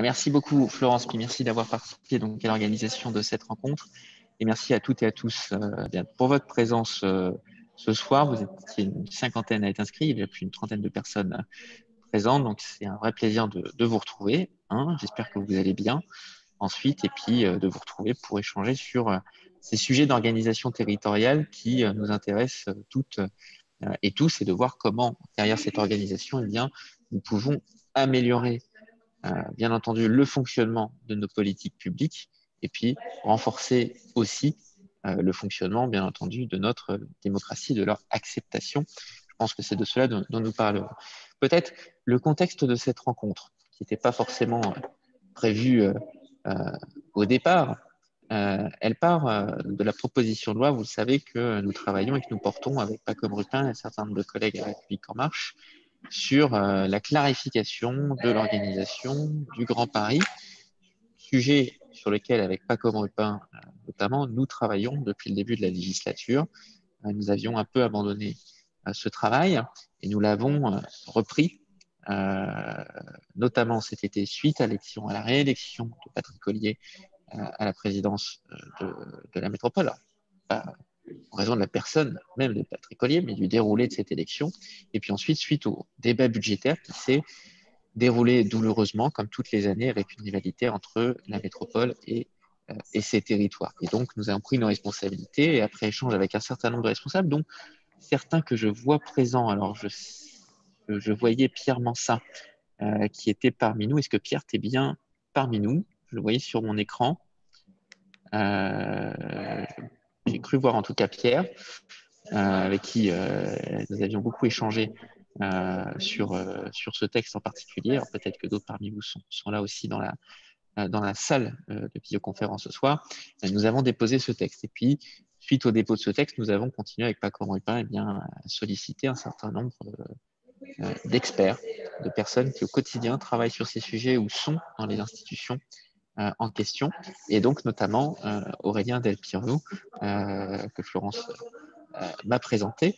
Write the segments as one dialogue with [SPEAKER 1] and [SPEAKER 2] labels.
[SPEAKER 1] Merci beaucoup, Florence, puis merci d'avoir participé donc, à l'organisation de cette rencontre. Et merci à toutes et à tous euh, pour votre présence euh, ce soir. Vous êtes une cinquantaine à être inscrits, il y a plus d'une trentaine de personnes euh, présentes, donc c'est un vrai plaisir de, de vous retrouver. Hein. J'espère que vous allez bien ensuite, et puis de vous retrouver pour échanger sur ces sujets d'organisation territoriale qui nous intéressent toutes et tous, et de voir comment, derrière cette organisation, eh bien, nous pouvons améliorer, bien entendu, le fonctionnement de nos politiques publiques et puis renforcer aussi euh, le fonctionnement, bien entendu, de notre démocratie, de leur acceptation. Je pense que c'est de cela dont, nous parlons. Peut-être le contexte de cette rencontre, qui n'était pas forcément prévu euh, euh, au départ, elle part de la proposition de loi. Vous le savez que nous travaillons et que nous portons avec Pacom Rupin et un certain nombre de collègues à République En Marche sur la clarification de l'organisation du Grand Paris, sujet sur lequel, avec Paco Rupin euh, notamment, nous travaillons depuis le début de la législature. Euh, nous avions un peu abandonné euh, ce travail et nous l'avons repris, notamment cet été suite à l'élection, à la réélection de Patrick Collier à la présidence de, la métropole. En raison de la personne même de Patrick Collier, mais du déroulé de cette élection. Et puis ensuite, suite au débat budgétaire qui s'est déroulé douloureusement, comme toutes les années, avec une rivalité entre la métropole et, euh, ses territoires. Et donc, nous avons pris nos responsabilités et après échange avec un certain nombre de responsables, dont certains que je vois présents. Alors, je, voyais Pierre Mansa euh, qui était parmi nous. Est-ce que Pierre, tu es bien parmi nous? Je le voyais sur mon écran. Euh, j'ai cru voir en tout cas Pierre, avec qui nous avions beaucoup échangé euh, sur, euh, sur ce texte en particulier. Peut-être que d'autres parmi vous sont, sont, là aussi dans la, euh, dans la salle de visioconférence ce soir. Nous avons déposé ce texte. Et puis, suite au dépôt de ce texte, nous avons continué avec Paco Rupin eh bien, à solliciter un certain nombre d'experts, de personnes qui au quotidien travaillent sur ces sujets ou sont dans les institutions en question, et donc notamment Aurélien Del Piero, que Florence m'a présenté,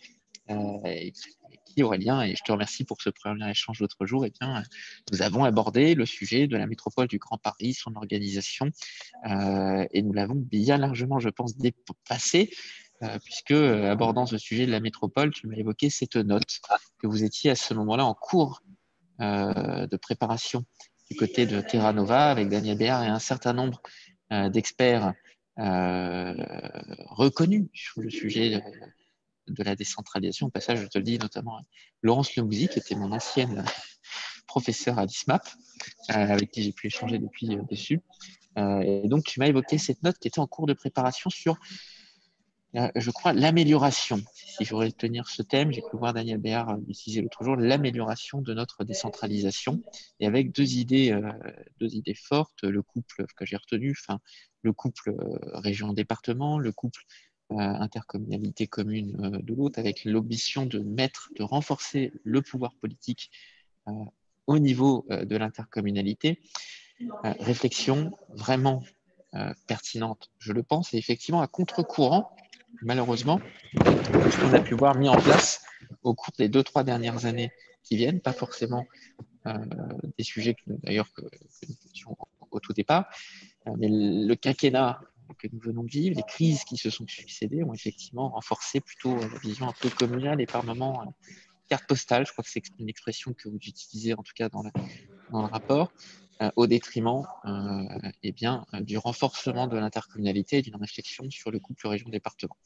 [SPEAKER 1] et Aurélien, et je te remercie pour ce premier échange l'autre jour, eh bien, nous avons abordé le sujet de la métropole du Grand Paris, son organisation, euh, et nous l'avons bien largement, je pense, dépassé, euh, puisque euh, abordant ce sujet de la métropole, tu m'as évoqué cette note, que vous étiez à ce moment-là en cours de préparation du côté de Terra Nova avec Daniel Béard et un certain nombre d'experts reconnus sur le sujet de la décentralisation. Au passage, je te le dis notamment Laurence Lemouzy, qui était mon ancienne professeure à l'ISMAP, euh, avec qui j'ai pu échanger depuis euh, dessus. Euh, et donc, tu m'as évoqué cette note qui était en cours de préparation sur, je crois, l'amélioration. Si je voudrais tenir ce thème, j'ai pu voir Daniel Béard utiliser l'autre jour, l'amélioration de notre décentralisation, et avec deux idées, deux idées fortes, le couple que j'ai retenu, enfin, le couple région-département, le couple euh, intercommunalité commune euh, de l'autre, avec l'ambition de mettre, de renforcer le pouvoir politique euh, au niveau de l'intercommunalité. réflexion vraiment pertinente, je le pense, et effectivement à contre-courant, malheureusement, ce qu'on a pu voir mis en place au cours des deux, trois dernières années qui viennent, pas forcément des sujets d'ailleurs que, que, nous étions au tout départ, mais le quinquennat que nous venons de vivre, les crises qui se sont succédées ont effectivement renforcé plutôt la vision un peu communale et par moments euh, carte postale. Je crois que c'est une expression que vous utilisez en tout cas dans, le rapport, euh, au détriment euh, eh bien, du renforcement de l'intercommunalité et d'une réflexion sur le couple région-département.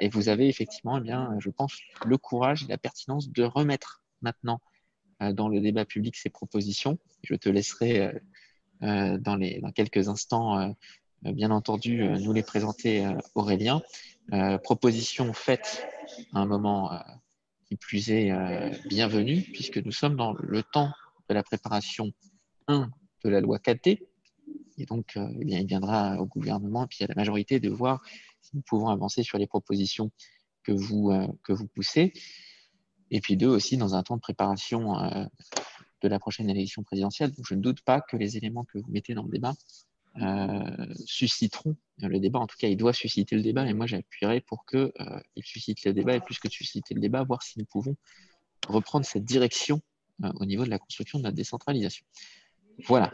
[SPEAKER 1] et vous avez effectivement, eh bien, je pense, le courage et la pertinence de remettre maintenant dans le débat public ces propositions. Je te laisserai dans, les, dans quelques instants euh, bien entendu, euh, nous les présenter euh, Aurélien. proposition faite à un moment qui plus est bienvenu, puisque nous sommes dans le temps de la préparation 1 de la loi 4D. Et donc, eh bien, il viendra au gouvernement et puis à la majorité de voir si nous pouvons avancer sur les propositions que vous, vous poussez. Et puis deux, aussi dans un temps de préparation de la prochaine élection présidentielle. Donc, je ne doute pas que les éléments que vous mettez dans le débat euh, susciteront le débat. En tout cas, il doit susciter le débat et moi j'appuierai pour qu'il euh, suscite le débat et plus que susciter le débat, voir si nous pouvons reprendre cette direction euh, au niveau de la construction de notre décentralisation. Voilà,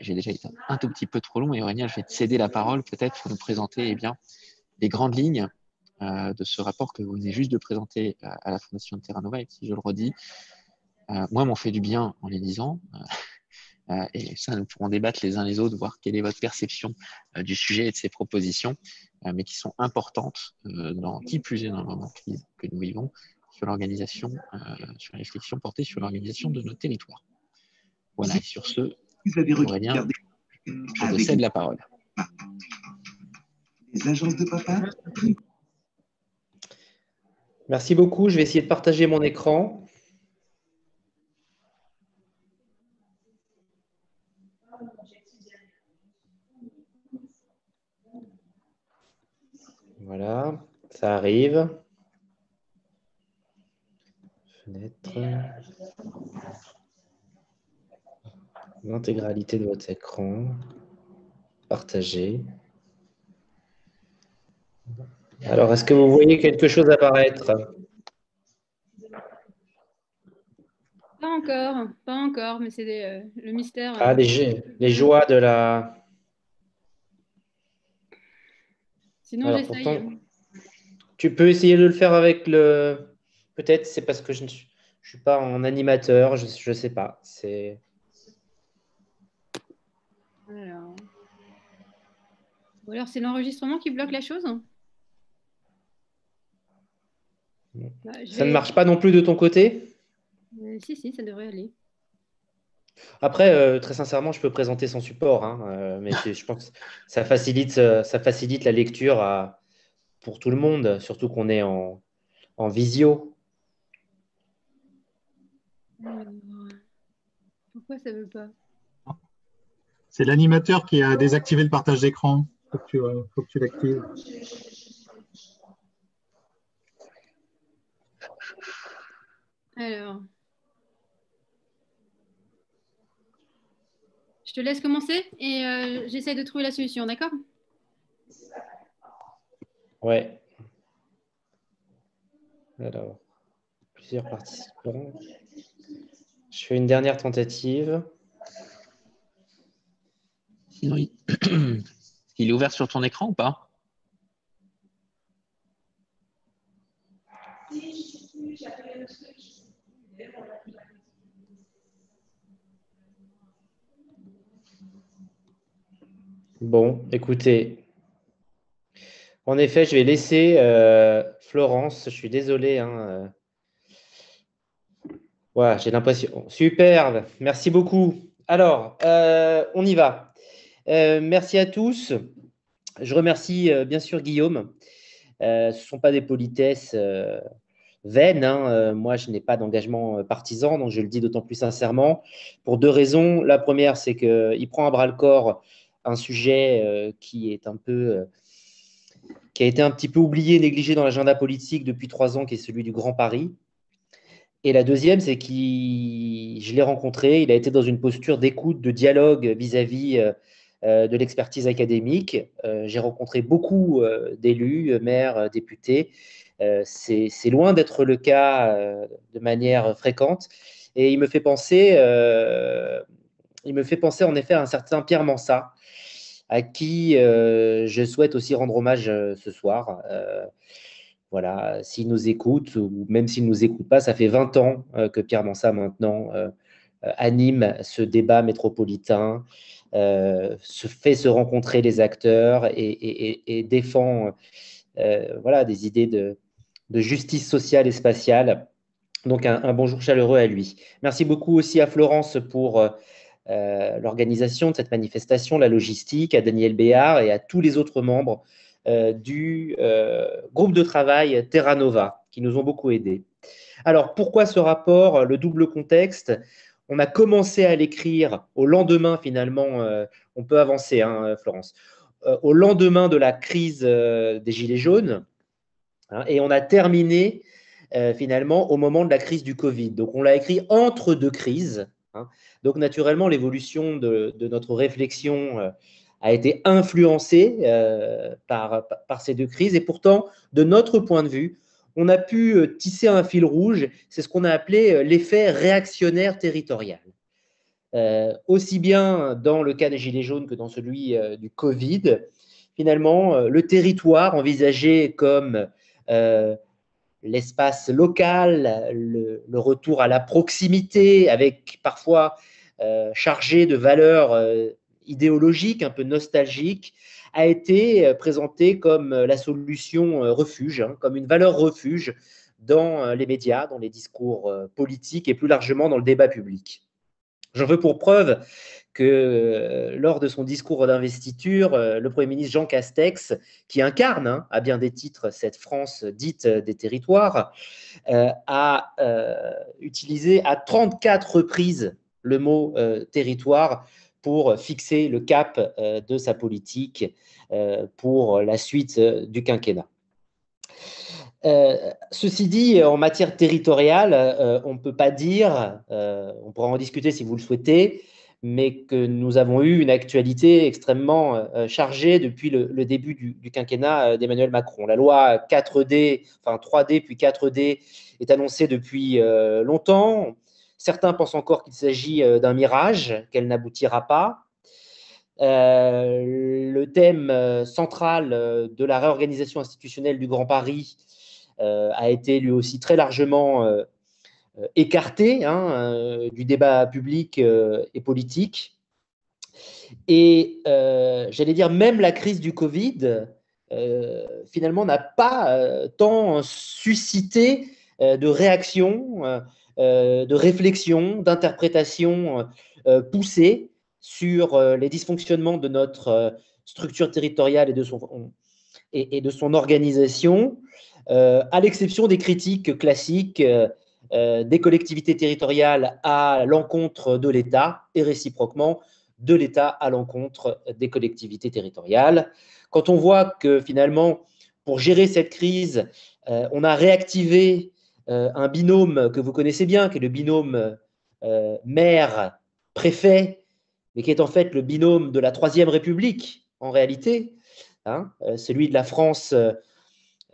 [SPEAKER 1] j'ai déjà été un tout petit peu trop long et Aurélien, je vais te céder la parole peut-être pour nous présenter eh bien, les grandes lignes de ce rapport que vous venez juste de présenter à la Fondation de Terra Nova et qui, je le redis, moi m'ont fait du bien en les lisant. Euh, et ça, nous pourrons débattre les uns les autres, voir quelle est votre perception euh, du sujet et de ces propositions, euh, mais qui sont importantes dans qui plus est dans le moment que nous vivons sur l'organisation, sur la réflexion portée sur l'organisation de nos territoires. Voilà, et sur ce, vous avez Aurélien, je te cède la parole.
[SPEAKER 2] Les agences de papa
[SPEAKER 3] Merci beaucoup. Je vais essayer de partager mon écran. Voilà, ça arrive. Fenêtre. L'intégralité de votre écran. Partager. Alors, est-ce que vous voyez quelque chose apparaître?
[SPEAKER 4] Pas encore, pas encore, mais c'est euh, le mystère.
[SPEAKER 3] Ah, les, les joies de la,
[SPEAKER 4] Sinon, j'essaye.
[SPEAKER 3] Tu peux essayer de le faire avec le. Peut-être c'est parce que je ne suis, pas en animateur, je ne sais pas. C'est.
[SPEAKER 4] Alors. Ou alors c'est l'enregistrement qui bloque la chose
[SPEAKER 3] bah, Ça ne marche pas non plus de ton côté?
[SPEAKER 4] Euh, Si, si, ça devrait aller.
[SPEAKER 3] Après, euh, très sincèrement, je peux présenter sans support, hein, euh, mais je pense que ça facilite, ça facilite la lecture pour tout le monde, surtout qu'on est en, visio.
[SPEAKER 4] pourquoi ça ne veut pas?
[SPEAKER 5] C'est l'animateur qui a désactivé le partage d'écran. Il faut que tu l'actives.
[SPEAKER 4] Alors. Je te laisse commencer et euh, j'essaie de trouver la solution, d'accord?
[SPEAKER 3] Ouais. Alors, plusieurs participants. Je fais une dernière tentative.
[SPEAKER 1] Il est ouvert sur ton écran ou pas
[SPEAKER 3] Bon, écoutez. En effet, je vais laisser euh, Florence. Je suis désolé. Hein, euh. j'ai l'impression. Superbe. Merci beaucoup. Alors, euh, on y va. Merci à tous. Je remercie bien sûr Guillaume. ce ne sont pas des politesses vaines. Hein. moi, je n'ai pas d'engagement partisan, donc je le dis d'autant plus sincèrement pour deux raisons. La première, c'est qu'il prend à bras le corps un sujet euh, qui est un peu euh, qui a été un petit peu oublié, négligé dans l'agenda politique depuis trois ans, qui est celui du Grand Paris. Et la deuxième, c'est que je l'ai rencontré, il a été dans une posture d'écoute, de dialogue vis-à-vis euh, de l'expertise académique. J'ai rencontré beaucoup d'élus, maires, députés. c'est loin d'être le cas de manière fréquente. Et il me fait penser, il me fait penser en effet à un certain Pierre Mansart, à qui euh, je souhaite aussi rendre hommage euh, ce soir. Euh, voilà, s'il nous écoute, ou même s'il ne nous écoute pas, ça fait 20 ans que Pierre Mansat maintenant anime ce débat métropolitain, se fait se rencontrer les acteurs et, défend voilà, des idées de, justice sociale et spatiale. Donc un, bonjour chaleureux à lui. Merci beaucoup aussi à Florence pour euh, l'organisation de cette manifestation, la logistique, à Daniel Béard et à tous les autres membres euh, du euh, groupe de travail Terra Nova qui nous ont beaucoup aidés. Alors, pourquoi ce rapport Le double contexte? On a commencé à l'écrire au lendemain, finalement, on peut avancer, hein, Florence, au lendemain de la crise des Gilets jaunes, hein, et on a terminé finalement au moment de la crise du Covid. Donc, on l'a écrit entre deux crises, Hein. Donc, naturellement, l'évolution de, notre réflexion euh, a été influencée euh, par, ces deux crises. Et pourtant, de notre point de vue, on a pu euh, tisser un fil rouge. C'est ce qu'on a appelé l'effet réactionnaire territorial. aussi bien dans le cas des Gilets jaunes que dans celui du Covid. Finalement, le territoire envisagé comme l'espace local, le, retour à la proximité, avec parfois chargé de valeurs idéologiques, un peu nostalgiques, a été euh, présenté comme euh, la solution euh, refuge, hein, comme une valeur refuge dans les médias, dans les discours politiques et plus largement dans le débat public. J'en veux pour preuve que lors de son discours d'investiture, le Premier ministre Jean Castex, qui incarne hein, à bien des titres cette France dite des territoires, a utilisé à 34 reprises le mot territoire pour fixer le cap de sa politique euh, pour la suite euh, du quinquennat. Euh, ceci dit, en matière territoriale, on ne peut pas dire, on pourra en discuter si vous le souhaitez, mais que nous avons eu une actualité extrêmement chargée depuis le, début du, quinquennat d'Emmanuel Macron. La loi 4D, enfin 3D puis 4D est annoncée depuis longtemps. Certains pensent encore qu'il s'agit d'un mirage, qu'elle n'aboutira pas. Euh, le thème euh, central euh, de la réorganisation institutionnelle du Grand Paris a été lui aussi très largement écarté hein, du débat public et politique. Et j'allais dire, même la crise du Covid, finalement, n'a pas tant suscité de réactions, de réflexions, d'interprétations poussées sur euh, les dysfonctionnements de notre euh, structure territoriale et de son, et, de son organisation, euh, à l'exception des critiques classiques des collectivités territoriales à l'encontre de l'État et réciproquement de l'État à l'encontre des collectivités territoriales. Quand on voit que finalement, pour gérer cette crise, on a réactivé un binôme que vous connaissez bien, qui est le binôme maire-préfet, mais qui est en fait le binôme de la Troisième République, en réalité, hein, euh, celui de la France euh,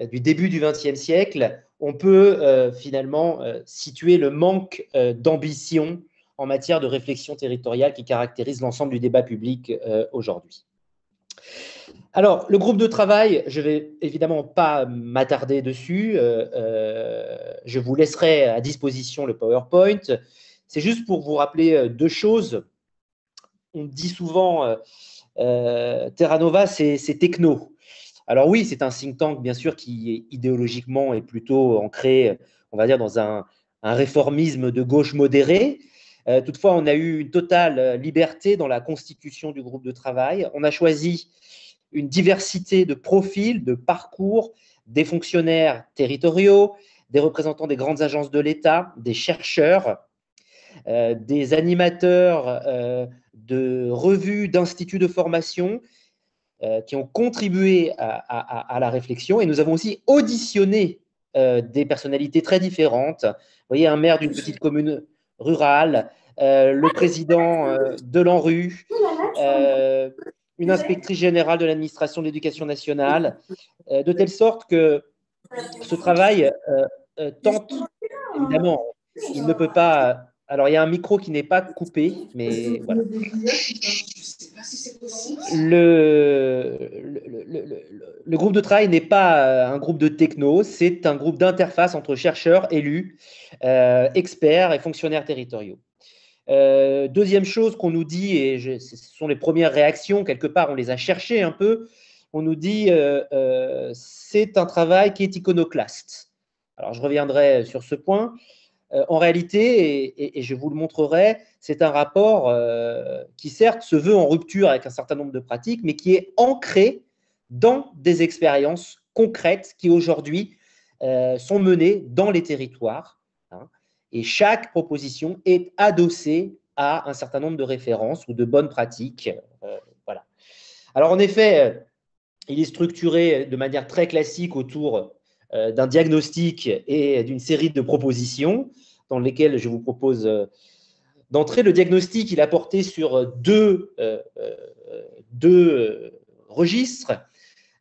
[SPEAKER 3] du début du XXe siècle, on peut euh, finalement situer le manque d'ambition en matière de réflexion territoriale qui caractérise l'ensemble du débat public aujourd'hui. Alors, le groupe de travail, je ne vais évidemment pas m'attarder dessus. je vous laisserai à disposition le PowerPoint. C'est juste pour vous rappeler deux choses on dit souvent euh, euh, Terra Nova, c'est techno. Alors oui, c'est un think tank, bien sûr, qui idéologiquement est plutôt ancré, on va dire, dans un, réformisme de gauche modéré. Euh, toutefois, on a eu une totale liberté dans la constitution du groupe de travail. On a choisi une diversité de profils, de parcours, des fonctionnaires territoriaux, des représentants des grandes agences de l'État, des chercheurs, des animateurs de revues, d'instituts de formation euh, qui ont contribué à, la réflexion. Et nous avons aussi auditionné euh, des personnalités très différentes. Vous voyez, un maire d'une petite commune rurale, euh, le président de l'ANRU, une inspectrice générale de l'administration de l'éducation nationale, de telle sorte que ce travail tente, évidemment, il ne peut pas alors, il y a un micro qui n'est pas coupé, mais voilà. Le, le, groupe de travail n'est pas un groupe de techno, c'est un groupe d'interface entre chercheurs, élus, euh, experts et fonctionnaires territoriaux. Euh, deuxième chose qu'on nous dit, et ce sont les premières réactions, quelque part on les a cherchées un peu, on nous dit euh, c'est un travail qui est iconoclaste. Alors je reviendrai sur ce point. Euh, en réalité, et, je vous le montrerai, c'est un rapport euh, qui certes se veut en rupture avec un certain nombre de pratiques, mais qui est ancré dans des expériences concrètes qui aujourd'hui euh, sont menées dans les territoires. Et chaque proposition est adossée à un certain nombre de références ou de bonnes pratiques. voilà. Alors en effet, il est structuré de manière très classique autour euh, d'un diagnostic et d'une série de propositions dans lesquelles je vous propose euh, d'entrer. Le diagnostic, il a porté sur deux, euh, deux registres.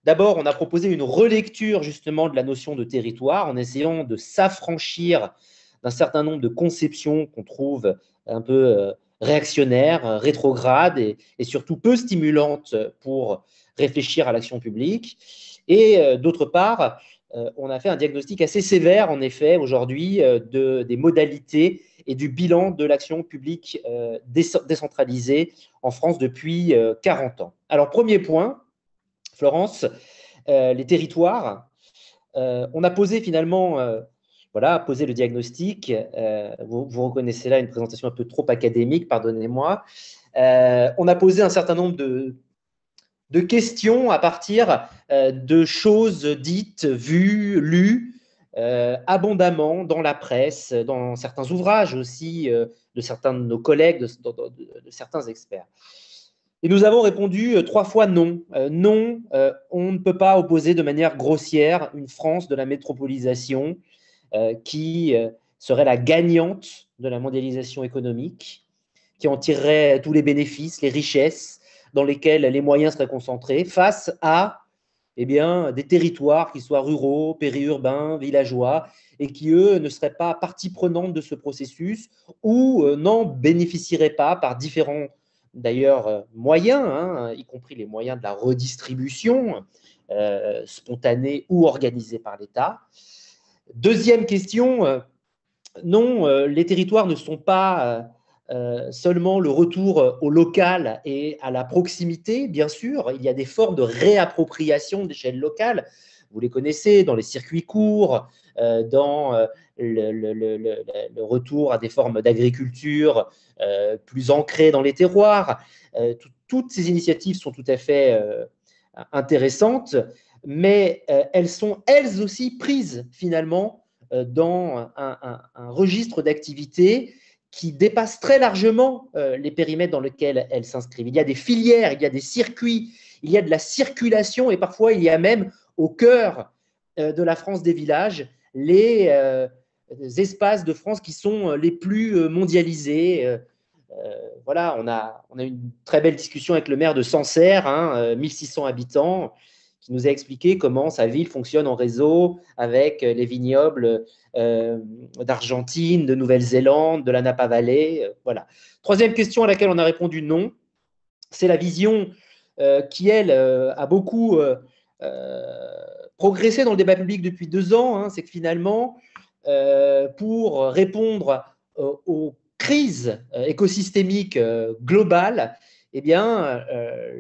[SPEAKER 3] D'abord, on a proposé une relecture justement de la notion de territoire en essayant de s'affranchir d'un certain nombre de conceptions qu'on trouve un peu réactionnaire, rétrograde et, surtout peu stimulante pour réfléchir à l'action publique. Et d'autre part, on a fait un diagnostic assez sévère, en effet, aujourd'hui, de, des modalités et du bilan de l'action publique décentralisée en France depuis 40 ans. Alors, premier point, Florence, les territoires. on a posé finalement voilà, poser le diagnostic. Euh, vous, reconnaissez là une présentation un peu trop académique, pardonnez-moi. Euh, on a posé un certain nombre de, questions à partir euh, de choses dites, vues, lues abondamment dans la presse, dans certains ouvrages aussi de certains de nos collègues, de, certains experts. Et nous avons répondu trois fois non. non, on ne peut pas opposer de manière grossière une France de la métropolisation qui euh, serait la gagnante de la mondialisation économique, qui en tirerait tous les bénéfices, les richesses dans lesquelles les moyens seraient concentrés, face à eh bien, des territoires qui soient ruraux, périurbains, villageois, et qui, eux, ne seraient pas partie prenante de ce processus ou euh, n'en bénéficieraient pas par différents, d'ailleurs, moyens, hein, y compris les moyens de la redistribution spontanée ou organisée par l'État. Deuxième question, euh, non, euh, les territoires ne sont pas euh, seulement le retour au local et à la proximité, bien sûr, il y a des formes de réappropriation d'échelle locale. Vous les connaissez dans les circuits courts, dans le, retour à des formes d'agriculture plus ancrées dans les terroirs. toutes ces initiatives sont tout à fait intéressantes mais euh, elles sont elles aussi prises finalement euh, dans un, registre d'activités qui dépasse très largement euh, les périmètres dans lesquels elles s'inscrivent. Il y a des filières, il y a des circuits, il y a de la circulation et parfois il y a même au cœur de la France des villages les espaces de France qui sont les plus mondialisés. voilà, on a, on a une très belle discussion avec le maire de Sancerre, hein, 1600 habitants, qui nous a expliqué comment sa ville fonctionne en réseau avec euh, les vignobles euh, d'Argentine, de Nouvelle-Zélande, de la Napa Valley. Euh, voilà. Troisième question à laquelle on a répondu non, c'est la vision qui, elle, a beaucoup progressé dans le débat public depuis deux ans. Hein. c'est que finalement, pour répondre aux crises écosystémiques globales, eh bien,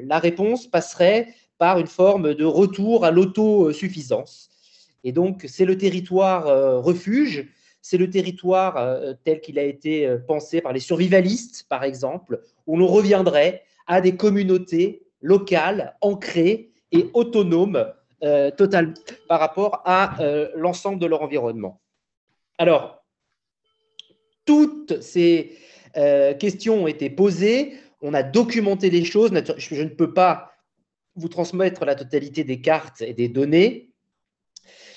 [SPEAKER 3] la réponse passerait par une forme de retour à l'autosuffisance. Et donc, c'est le territoire euh, refuge, c'est le territoire euh, tel qu'il a été euh, pensé par les survivalistes, par exemple, où l'on reviendrait à des communautés locales, ancrées et autonomes total, par rapport à l'ensemble de leur environnement. Alors, toutes ces questions ont été posées, on a documenté les choses, je ne peux pas vous transmettre la totalité des cartes et des données,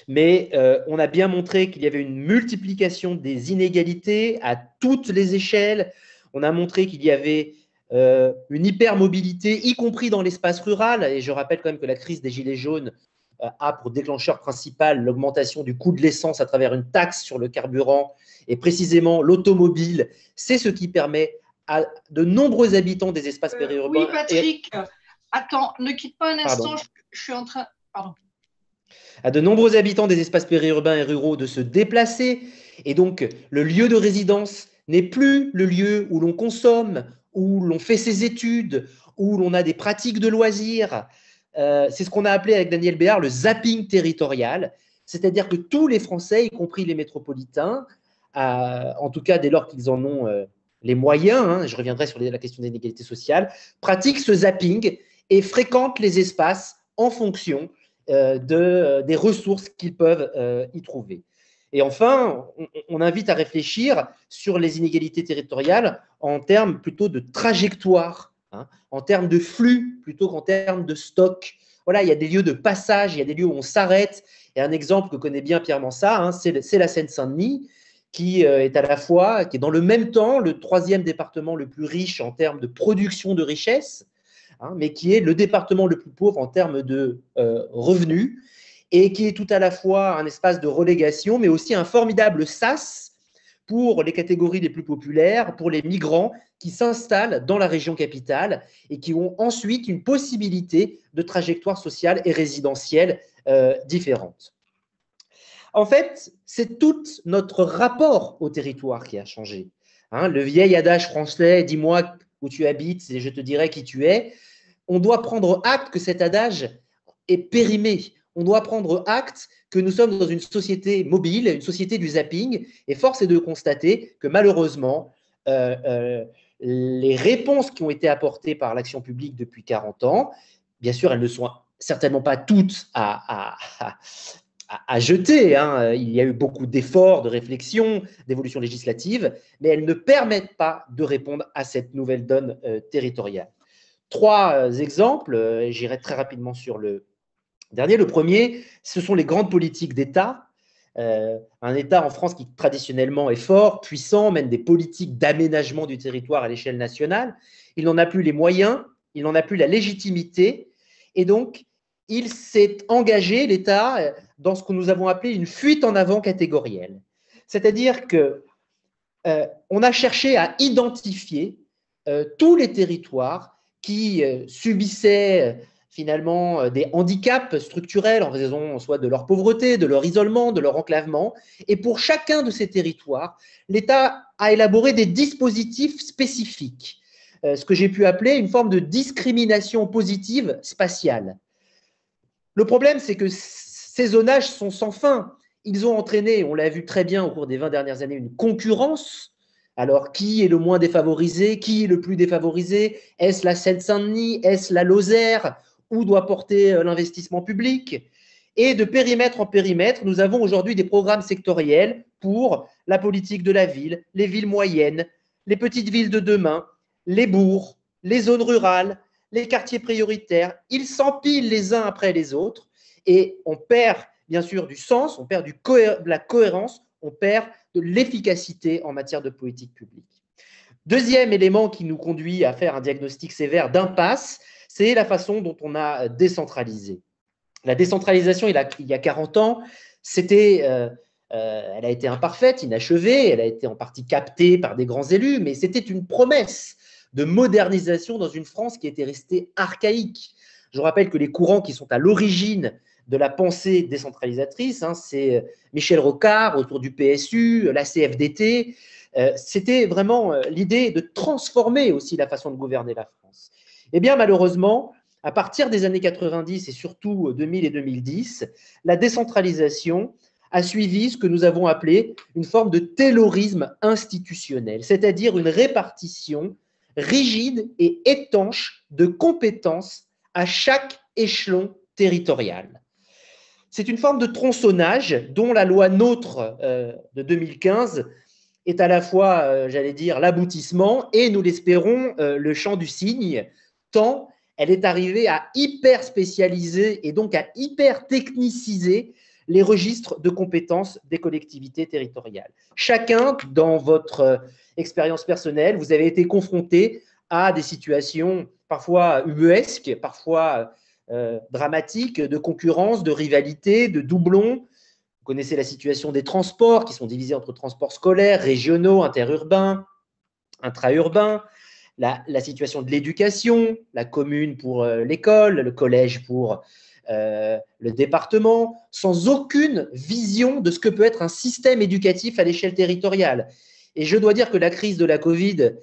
[SPEAKER 3] mais euh, on a bien montré qu'il y avait une multiplication des inégalités à toutes les échelles. On a montré qu'il y avait euh, une hypermobilité, y compris dans l'espace rural. Et je rappelle quand même que la crise des Gilets jaunes euh, a pour déclencheur principal l'augmentation du coût de l'essence à travers une taxe sur le carburant. Et précisément, l'automobile, c'est ce qui permet à de nombreux habitants des espaces périurbains.
[SPEAKER 2] oui, Patrick. Attends, ne quitte pas un instant, je, suis en train. Pardon.
[SPEAKER 3] À de nombreux habitants des espaces périurbains et ruraux de se déplacer. Et donc, le lieu de résidence n'est plus le lieu où l'on consomme, où l'on fait ses études, où l'on a des pratiques de loisirs. Euh, c'est ce qu'on a appelé avec Daniel Béard le zapping territorial. C'est-à-dire que tous les Français, y compris les métropolitains, en tout cas dès lors qu'ils en ont euh, les moyens, hein, je reviendrai sur la question des inégalités sociales, pratiquent ce zapping et fréquentent les espaces en fonction euh, de, euh, des ressources qu'ils peuvent euh, y trouver. Et enfin, on, invite à réfléchir sur les inégalités territoriales en termes plutôt de trajectoire, hein, en termes de flux plutôt qu'en termes de stock. Voilà, il y a des lieux de passage, il y a des lieux où on s'arrête. Et un exemple que connaît bien Pierre Mansart, hein, c'est la Seine-Saint-Denis, qui est à la fois, qui est dans le même temps le troisième département le plus riche en termes de production de richesses, Hein, mais qui est le département le plus pauvre en termes de euh, revenus et qui est tout à la fois un espace de relégation, mais aussi un formidable sas pour les catégories les plus populaires, pour les migrants qui s'installent dans la région capitale et qui ont ensuite une possibilité de trajectoire sociale et résidentielle euh, différente. En fait, c'est tout notre rapport au territoire qui a changé. Hein, le vieil adage français, dis-moi où tu habites et je te dirai qui tu es, on doit prendre acte que cet adage est périmé. On doit prendre acte que nous sommes dans une société mobile, une société du zapping, et force est de constater que malheureusement, euh, euh, les réponses qui ont été apportées par l'action publique depuis 40 ans, bien sûr, elles ne sont certainement pas toutes à, jeter. Hein. Il y a eu beaucoup d'efforts, de réflexions, d'évolutions législatives, mais elles ne permettent pas de répondre à cette nouvelle donne euh, territoriale. Trois euh, exemples, euh, j'irai très rapidement sur le dernier. Le premier, ce sont les grandes politiques d'État. un État en France qui traditionnellement est fort, puissant, mène des politiques d'aménagement du territoire à l'échelle nationale. Il n'en a plus les moyens, il n'en a plus la légitimité, et donc il s'est engagé, l'État, dans ce que nous avons appelé une fuite en avant catégorielle. C'est-à-dire que euh, on a cherché à identifier euh, tous les territoires qui euh, subissaient finalement des handicaps structurels en raison soit de leur pauvreté, de leur isolement, de leur enclavement. Et pour chacun de ces territoires, l'État a élaboré des dispositifs spécifiques, ce que j'ai pu appeler une forme de discrimination positive spatiale. Le problème, c'est que ces zonages sont sans fin. Ils ont entraîné, on l'a vu très bien au cours des 20 dernières années, une concurrence. Alors, qui est le moins défavorisé? Qui est le plus défavorisé? Est-ce la Seine-Saint-Denis? Est-ce la Lozère? Où doit porter euh, l'investissement public? Et de périmètre en périmètre, nous avons aujourd'hui des programmes sectoriels pour la politique de la ville, les villes moyennes, les petites villes de demain, les bourgs, les zones rurales, les quartiers prioritaires, ils s'empilent les uns après les autres et on perd bien sûr du sens, on perd de la cohérence, on perd de l'efficacité en matière de politique publique. Deuxième élément qui nous conduit à faire un diagnostic sévère d'impasse, c'est la façon dont on a décentralisé. La décentralisation, il, y a 40 ans, c'était, euh, euh, elle a été imparfaite, inachevée, elle a été en partie captée par des grands élus, mais c'était une promesse de modernisation dans une France qui était restée archaïque. Je rappelle que les courants qui sont à l'origine de la pensée décentralisatrice, hein, c'est euh, Michel Rocard autour du PSU, la CFDT, euh, c'était vraiment euh, l'idée de transformer aussi la façon de gouverner la France. Eh bien, malheureusement, à partir des années 90 et surtout 2000 et 2010, la décentralisation a suivi ce que nous avons appelé une forme de taylorisme institutionnel, c'est-à-dire une répartition rigide et étanche de compétences à chaque échelon territorial. C'est une forme de tronçonnage dont la loi NOTRe euh, de 2015 est à la fois, euh, j'allais dire, l'aboutissement et, nous l'espérons, euh, le champ du cygne, tant elle est arrivée à hyper spécialiser et donc à hyper techniciser les registres de compétences des collectivités territoriales. Chacun, dans votre expérience personnelle, vous avez été confronté à des situations parfois ubuesques, parfois euh, dramatiques, de concurrence, de rivalité, de doublons. Vous connaissez la situation des transports qui sont divisés entre transports scolaires, régionaux, interurbains, intraurbains, la, situation de l'éducation, la commune pour euh, l'école, le collège pour euh, le département, sans aucune vision de ce que peut être un système éducatif à l'échelle territoriale. Et je dois dire que la crise de la Covid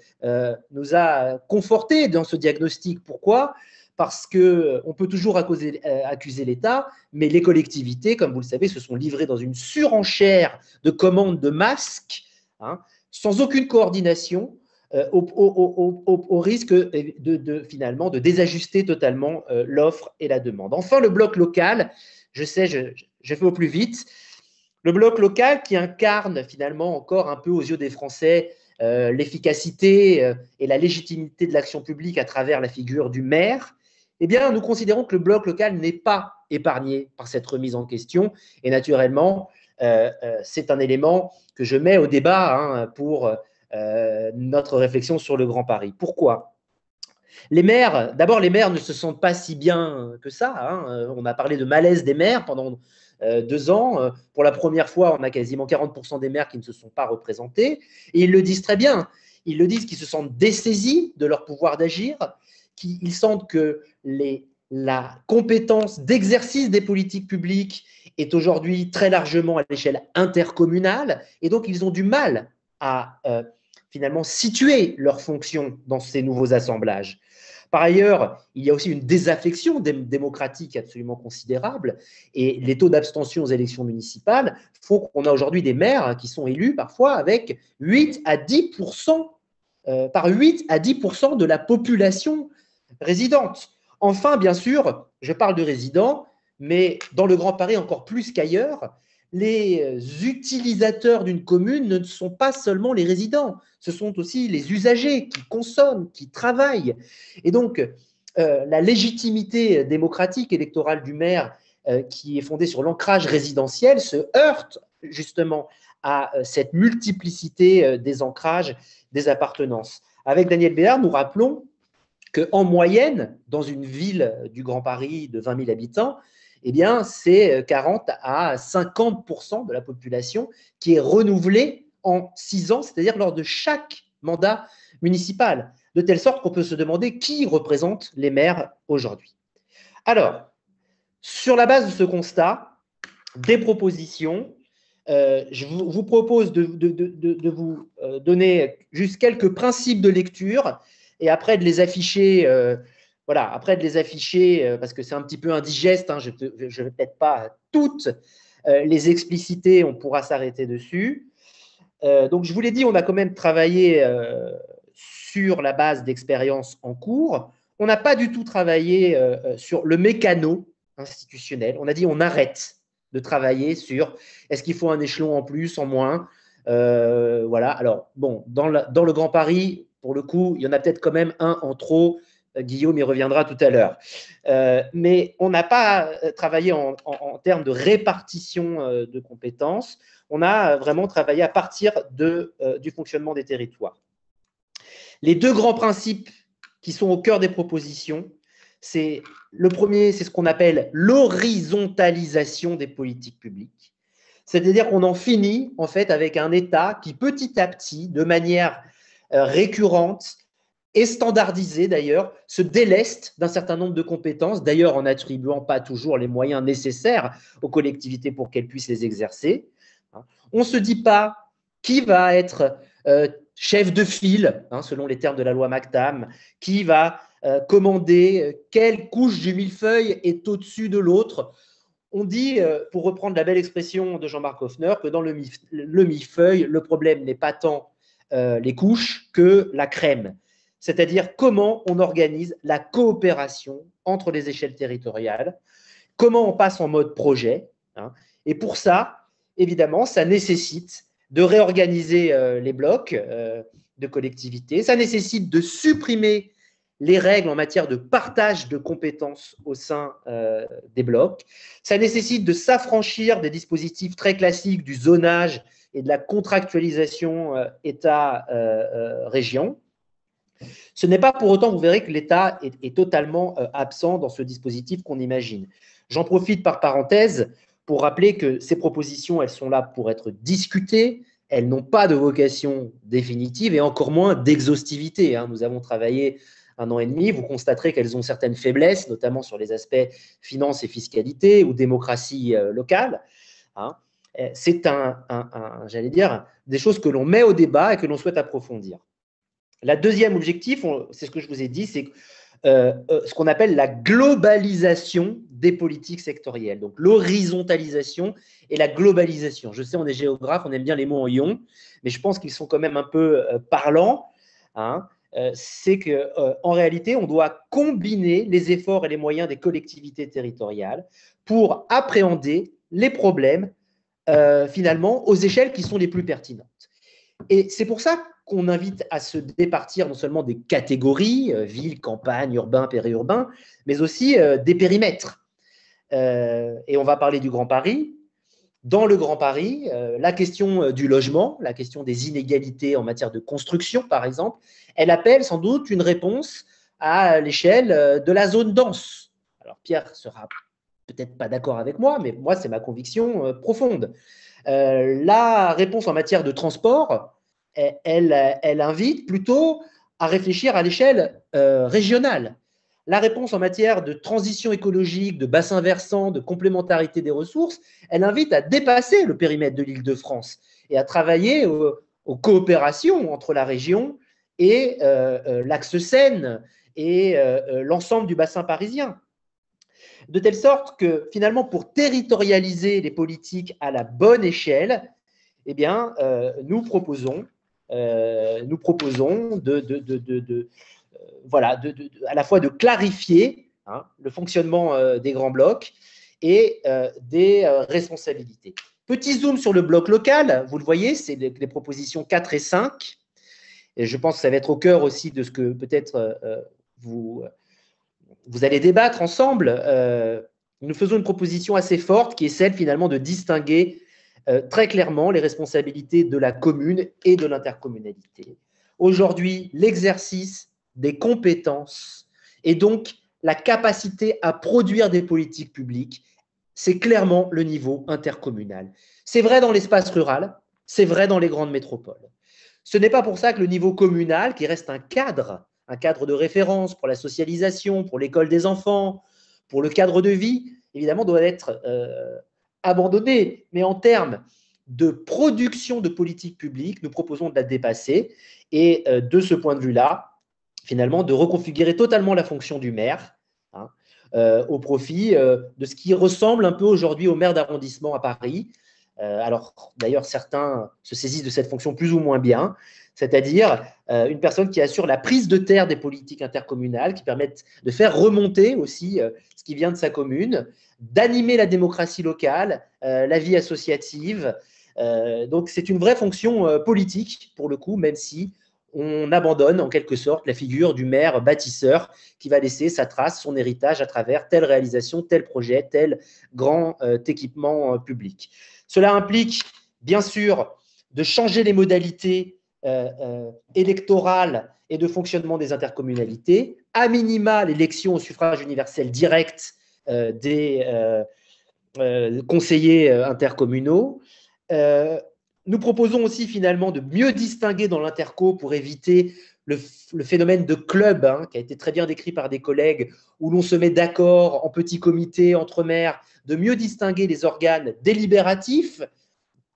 [SPEAKER 3] nous a confortés dans ce diagnostic. Pourquoi? Parce qu'on euh, peut toujours accuser, accuser l'État, mais les collectivités, comme vous le savez, se sont livrées dans une surenchère de commandes de masques, hein, sans aucune coordination, euh, au, risque de, finalement de désajuster totalement euh, l'offre et la demande. Enfin, le bloc local, je sais, je, fais au plus vite, le bloc local qui incarne finalement encore un peu aux yeux des Français euh, l'efficacité et la légitimité de l'action publique à travers la figure du maire, eh bien, nous considérons que le bloc local n'est pas épargné par cette remise en question. Et naturellement, c'est un élément que je mets au débat hein, pour euh, notre réflexion sur le Grand Paris. Pourquoi? Les maires, d'abord, les maires ne se sentent pas si bien que ça. Hein. On a parlé de malaise des maires pendant euh, deux ans. Pour la première fois, on a quasiment 40% des maires qui ne se sont pas représentés. Et ils le disent très bien. ils le disent, qu'ils se sentent dessaisis de leur pouvoir d'agir, qu'ils sentent que la compétence d'exercice des politiques publiques est aujourd'hui très largement à l'échelle intercommunale, et donc ils ont du mal à euh, finalement situer leurs fonctions dans ces nouveaux assemblages. Par ailleurs, il y a aussi une désaffection démocratique absolument considérable et les taux d'abstention aux élections municipales font qu'on a aujourd'hui des maires qui sont élus parfois avec 8 à 10 euh, par 8 à 10 de la population résidente. Enfin, bien sûr, je parle de résidents, mais dans le Grand Paris encore plus qu'ailleurs, les utilisateurs d'une commune ne sont pas seulement les résidents, ce sont aussi les usagers qui consomment, qui travaillent. Et donc, euh, la légitimité démocratique électorale du maire, euh, qui est fondée sur l'ancrage résidentiel, se heurte justement à euh, cette multiplicité des ancrages, des appartenances. Avec Daniel Béard, nous rappelons qu'en moyenne, dans une ville du Grand Paris de 20 000 habitants, eh bien, c'est 40 à 50% de la population qui est renouvelée en six ans, c'est-à-dire lors de chaque mandat municipal, de telle sorte qu'on peut se demander qui représente les maires aujourd'hui. Alors, sur la base de ce constat, des propositions, euh, je vous, propose de, vous euh, donner juste quelques principes de lecture et après de les afficher euh, voilà, après de les afficher, euh, parce que c'est un petit peu indigeste, hein, je ne vais peut-être pas toutes euh, les expliciter, on pourra s'arrêter dessus. Donc, je vous l'ai dit, on a quand même travaillé sur la base d'expériences en cours. On n'a pas du tout travaillé sur le mécano institutionnel. On a dit on arrête de travailler sur est-ce qu'il faut un échelon en plus, en moins. voilà. Alors, bon, dans le Grand Paris, pour le coup, il y en a peut-être quand même un en trop euh, Guillaume y reviendra tout à l'heure. Euh, mais on n'a pas euh, travaillé en, termes de répartition de compétences, on a vraiment travaillé à partir du fonctionnement des territoires. Les deux grands principes qui sont au cœur des propositions, c'est le premier, c'est ce qu'on appelle l'horizontalisation des politiques publiques. C'est-à-dire qu'on en finit en fait avec un État qui petit à petit, de manière récurrente, et standardisé d'ailleurs, se déleste d'un certain nombre de compétences, d'ailleurs en n'attribuant pas toujours les moyens nécessaires aux collectivités pour qu'elles puissent les exercer. On ne se dit pas qui va être euh, chef de file, hein, selon les termes de la loi MACTAM, qui va euh, commander euh, quelle couche du millefeuille est au-dessus de l'autre. On dit, pour reprendre la belle expression de Jean-Marc Hoffner, que dans le, millefeuille, le problème n'est pas tant les couches que la crème c'est-à-dire comment on organise la coopération entre les échelles territoriales, comment on passe en mode projet. Hein. Et pour ça, évidemment, ça nécessite de réorganiser euh, les blocs euh, de collectivités, ça nécessite de supprimer les règles en matière de partage de compétences au sein euh, des blocs, ça nécessite de s'affranchir des dispositifs très classiques du zonage et de la contractualisation État-région. Ce n'est pas pour autant, vous verrez que l'État est, totalement euh, absent dans ce dispositif qu'on imagine. J'en profite par parenthèse pour rappeler que ces propositions, elles sont là pour être discutées, elles n'ont pas de vocation définitive et encore moins d'exhaustivité. Hein. Nous avons travaillé un an et demi, vous constaterez qu'elles ont certaines faiblesses, notamment sur les aspects finances et fiscalité ou démocratie euh, locale. Euh, c'est un j'allais dire, des choses que l'on met au débat et que l'on souhaite approfondir. La deuxième objectif, c'est ce que je vous ai dit, c'est euh, euh, ce qu'on appelle la globalisation des politiques sectorielles. Donc l'horizontalisation et la globalisation. Je sais, on est géographe, on aime bien les mots en ion, mais je pense qu'ils sont quand même un peu euh, parlants. Hein. c'est qu'en réalité, on doit combiner les efforts et les moyens des collectivités territoriales pour appréhender les problèmes finalement aux échelles qui sont les plus pertinentes. Et c'est pour ça qu'on invite à se départir non seulement des catégories, euh, ville, campagne, urbain, périurbain, mais aussi euh, des périmètres. Euh, et on va parler du Grand Paris. Dans le Grand Paris, la question du logement, la question des inégalités en matière de construction, par exemple, elle appelle sans doute une réponse à l'échelle de la zone dense. Alors Pierre sera peut-être pas d'accord avec moi, mais moi c'est ma conviction profonde. la réponse en matière de transport, elle, elle invite plutôt à réfléchir à l'échelle régionale. La réponse en matière de transition écologique, de bassin versant, de complémentarité des ressources, elle invite à dépasser le périmètre de l'île de France et à travailler aux, coopérations entre la région et euh, euh, l'axe Seine et euh, l'ensemble du bassin parisien. De telle sorte que finalement, pour territorialiser les politiques à la bonne échelle, eh bien, nous proposons, nous proposons de, de voilà, à la fois de clarifier hein, le fonctionnement euh, des grands blocs et euh, des euh, responsabilités. Petit zoom sur le bloc local, vous le voyez, c'est les, propositions 4 et 5. Et je pense que ça va être au cœur aussi de ce que peut-être vous, vous allez débattre ensemble. nous faisons une proposition assez forte qui est celle finalement de distinguer très clairement les responsabilités de la commune et de l'intercommunalité. Aujourd'hui, l'exercice des compétences et donc la capacité à produire des politiques publiques, c'est clairement le niveau intercommunal. C'est vrai dans l'espace rural, c'est vrai dans les grandes métropoles. Ce n'est pas pour ça que le niveau communal, qui reste un cadre, un cadre de référence pour la socialisation, pour l'école des enfants, pour le cadre de vie, évidemment, doit être euh, abandonné. Mais en termes de production de politiques publiques, nous proposons de la dépasser. Et euh, de ce point de vue-là, finalement, de reconfigurer totalement la fonction du maire hein, euh, au profit de ce qui ressemble un peu aujourd'hui au maire d'arrondissement à Paris. Euh, alors, d'ailleurs, certains se saisissent de cette fonction plus ou moins bien, c'est-à-dire une personne qui assure la prise de terre des politiques intercommunales, qui permettent de faire remonter aussi ce qui vient de sa commune, d'animer la démocratie locale, la vie associative. donc, c'est une vraie fonction politique, pour le coup, même si on abandonne en quelque sorte la figure du maire bâtisseur qui va laisser sa trace, son héritage à travers telle réalisation, tel projet, tel grand euh, équipement euh, public. Cela implique bien sûr de changer les modalités euh, électorales et de fonctionnement des intercommunalités, à minima l'élection au suffrage universel direct des conseillers intercommunaux, nous proposons aussi finalement de mieux distinguer dans l'interco pour éviter le, phénomène de club, hein, qui a été très bien décrit par des collègues, où l'on se met d'accord en petits comités entre maires, de mieux distinguer les organes délibératifs,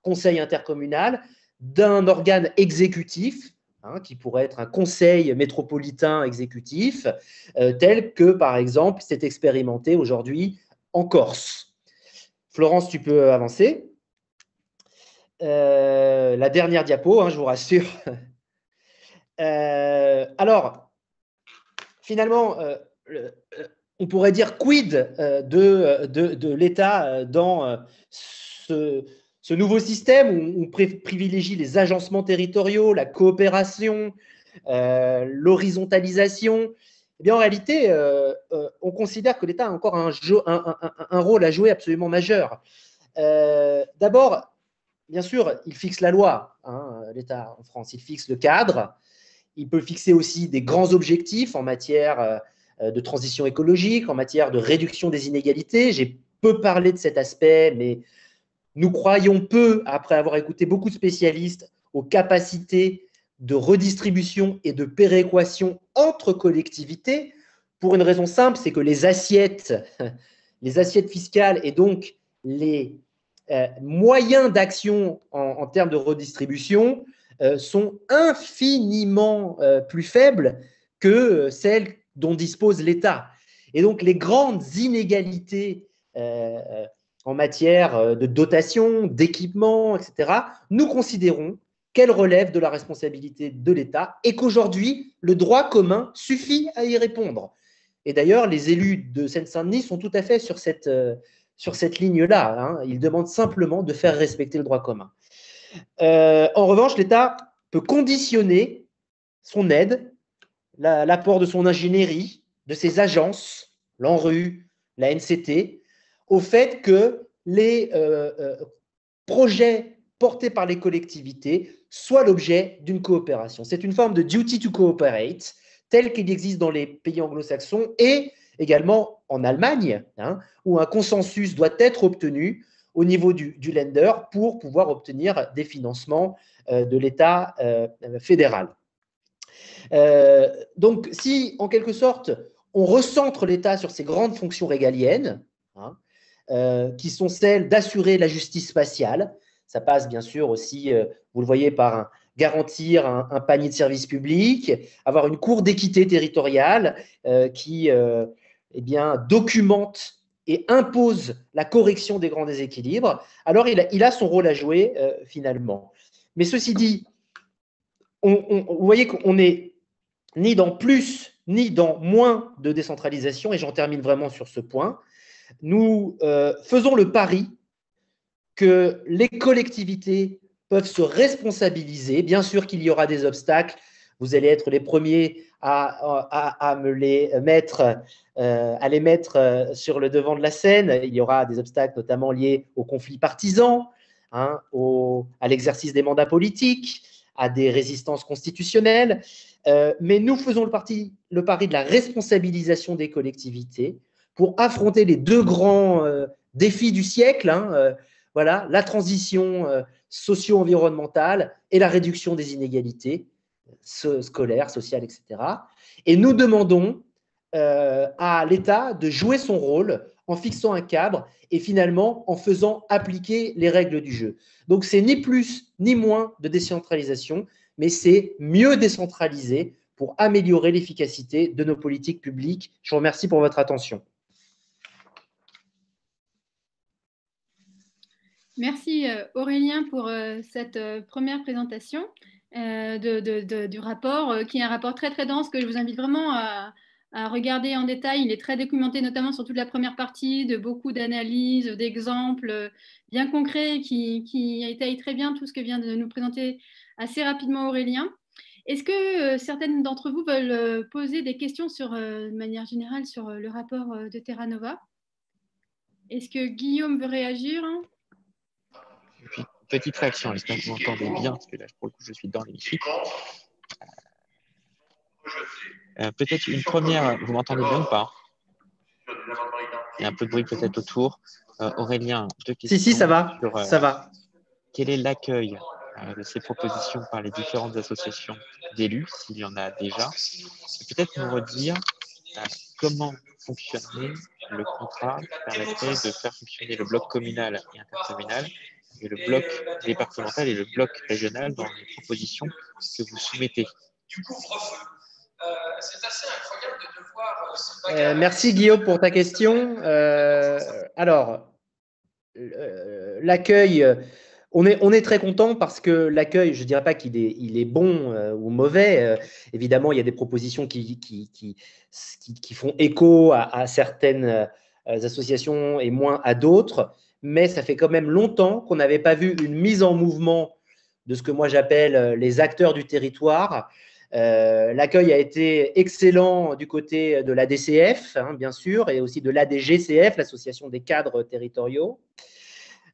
[SPEAKER 3] conseil intercommunal, d'un organe exécutif, hein, qui pourrait être un conseil métropolitain exécutif, euh, tel que, par exemple, c'est expérimenté aujourd'hui en Corse. Florence, tu peux avancer. Euh, la dernière diapo, hein, je vous rassure. Euh, alors, finalement, euh, on pourrait dire quid de, de, l'État dans ce, nouveau système où on privilégie les agencements territoriaux, la coopération, l'horizontalisation? Eh bien, en réalité, on considère que l'État a encore un, un, un, rôle à jouer absolument majeur. D'abord, bien sûr, il fixe la loi, hein, l'État en France, il fixe le cadre, il peut fixer aussi des grands objectifs en matière euh, de transition écologique, en matière de réduction des inégalités. J'ai peu parlé de cet aspect, mais nous croyons peu, après avoir écouté beaucoup de spécialistes, aux capacités de redistribution et de péréquation entre collectivités, pour une raison simple, c'est que les assiettes, les assiettes fiscales et donc les euh, moyens d'action en, termes de redistribution sont infiniment euh, plus faibles que celles dont dispose l'État. Et donc les grandes inégalités en matière de dotation, d'équipement, etc., nous considérons qu'elles relèvent de la responsabilité de l'État et qu'aujourd'hui, le droit commun suffit à y répondre. Et d'ailleurs, les élus de Seine-Saint-Denis sont tout à fait sur cette, sur cette ligne-là. Hein. Il demande simplement de faire respecter le droit commun. Euh, en revanche, l'État peut conditionner son aide, l'apport de son ingénierie, de ses agences, l'ANRU, la NCT, au fait que les euh, euh, projets portés par les collectivités soient l'objet d'une coopération. C'est une forme de duty to cooperate, telle qu'il existe dans les pays anglo-saxons et également en Allemagne, hein, où un consensus doit être obtenu au niveau du, lender pour pouvoir obtenir des financements de l'État fédéral. donc, si en quelque sorte on recentre l'État sur ses grandes fonctions régaliennes, hein, qui sont celles d'assurer la justice spatiale, ça passe bien sûr aussi, vous le voyez, par garantir un, panier de services publics, avoir une cour d'équité territoriale qui eh bien, documente et impose la correction des grands déséquilibres, alors il a, son rôle à jouer euh, finalement. Mais ceci dit, vous voyez qu'on n'est ni dans plus ni dans moins de décentralisation, et j'en termine vraiment sur ce point. Nous euh, faisons le pari que les collectivités peuvent se responsabiliser. Bien sûr qu'il y aura des obstacles. Vous allez être les premiers à, me les mettre, euh, à les mettre euh, sur le devant de la scène. Il y aura des obstacles notamment liés aux conflits partisans, hein, à l'exercice des mandats politiques, à des résistances constitutionnelles. Euh, mais nous faisons le, pari de la responsabilisation des collectivités pour affronter les deux grands défis du siècle. Hein, voilà, la transition socio-environnementale et la réduction des inégalités scolaire, social, etc. Et nous demandons euh, à l'État de jouer son rôle en fixant un cadre et finalement en faisant appliquer les règles du jeu. Donc c'est ni plus ni moins de décentralisation, mais c'est mieux décentraliser pour améliorer l'efficacité de nos politiques publiques. Je vous remercie pour votre attention.
[SPEAKER 4] Merci euh, Aurélien pour euh, cette première présentation. Euh, du rapport, euh, qui est un rapport très très dense que je vous invite vraiment à, regarder en détail. Il est très documenté, notamment sur toute la première partie, de beaucoup d'analyses, d'exemples euh, bien concrets qui, qui étayent très bien tout ce que vient de nous présenter assez rapidement Aurélien. Est-ce que certaines d'entre vous veulent poser des questions sur, de manière générale sur le rapport de Terra Nova Est-ce que Guillaume veut réagir
[SPEAKER 1] petite réaction, j'espère que vous m'entendez bien, parce que là, pour le coup, je suis dans l'hémicycle. Euh, peut-être une première, vous m'entendez bien ou pas? Il y a un peu de bruit peut-être autour. Euh, Aurélien, deux questions.
[SPEAKER 3] Si, si, ça va, euh, ça va.
[SPEAKER 1] Quel est l'accueil de ces propositions par les différentes associations d'élus, s'il y en a déjà? Peut-être nous redire comment fonctionnerait le contrat qui permettrait de faire fonctionner le bloc communal et intercommunal le bloc départemental et le bloc régional dans les propositions que vous soumettez.
[SPEAKER 3] Euh, c'est assez incroyable de devoir. Euh, euh, merci Guillaume pour ta question. alors, l'accueil, on est, on est très content parce que l'accueil, je ne dirais pas qu'il est, il est bon ou mauvais. évidemment, il y a des propositions qui, qui, qui, qui font écho à, à certaines associations et moins à d'autres mais ça fait quand même longtemps qu'on n'avait pas vu une mise en mouvement de ce que moi j'appelle euh, les acteurs du territoire. Euh, l'accueil a été excellent du côté de la DCF, hein, bien sûr, et aussi de l'ADGCF, l'Association des cadres territoriaux,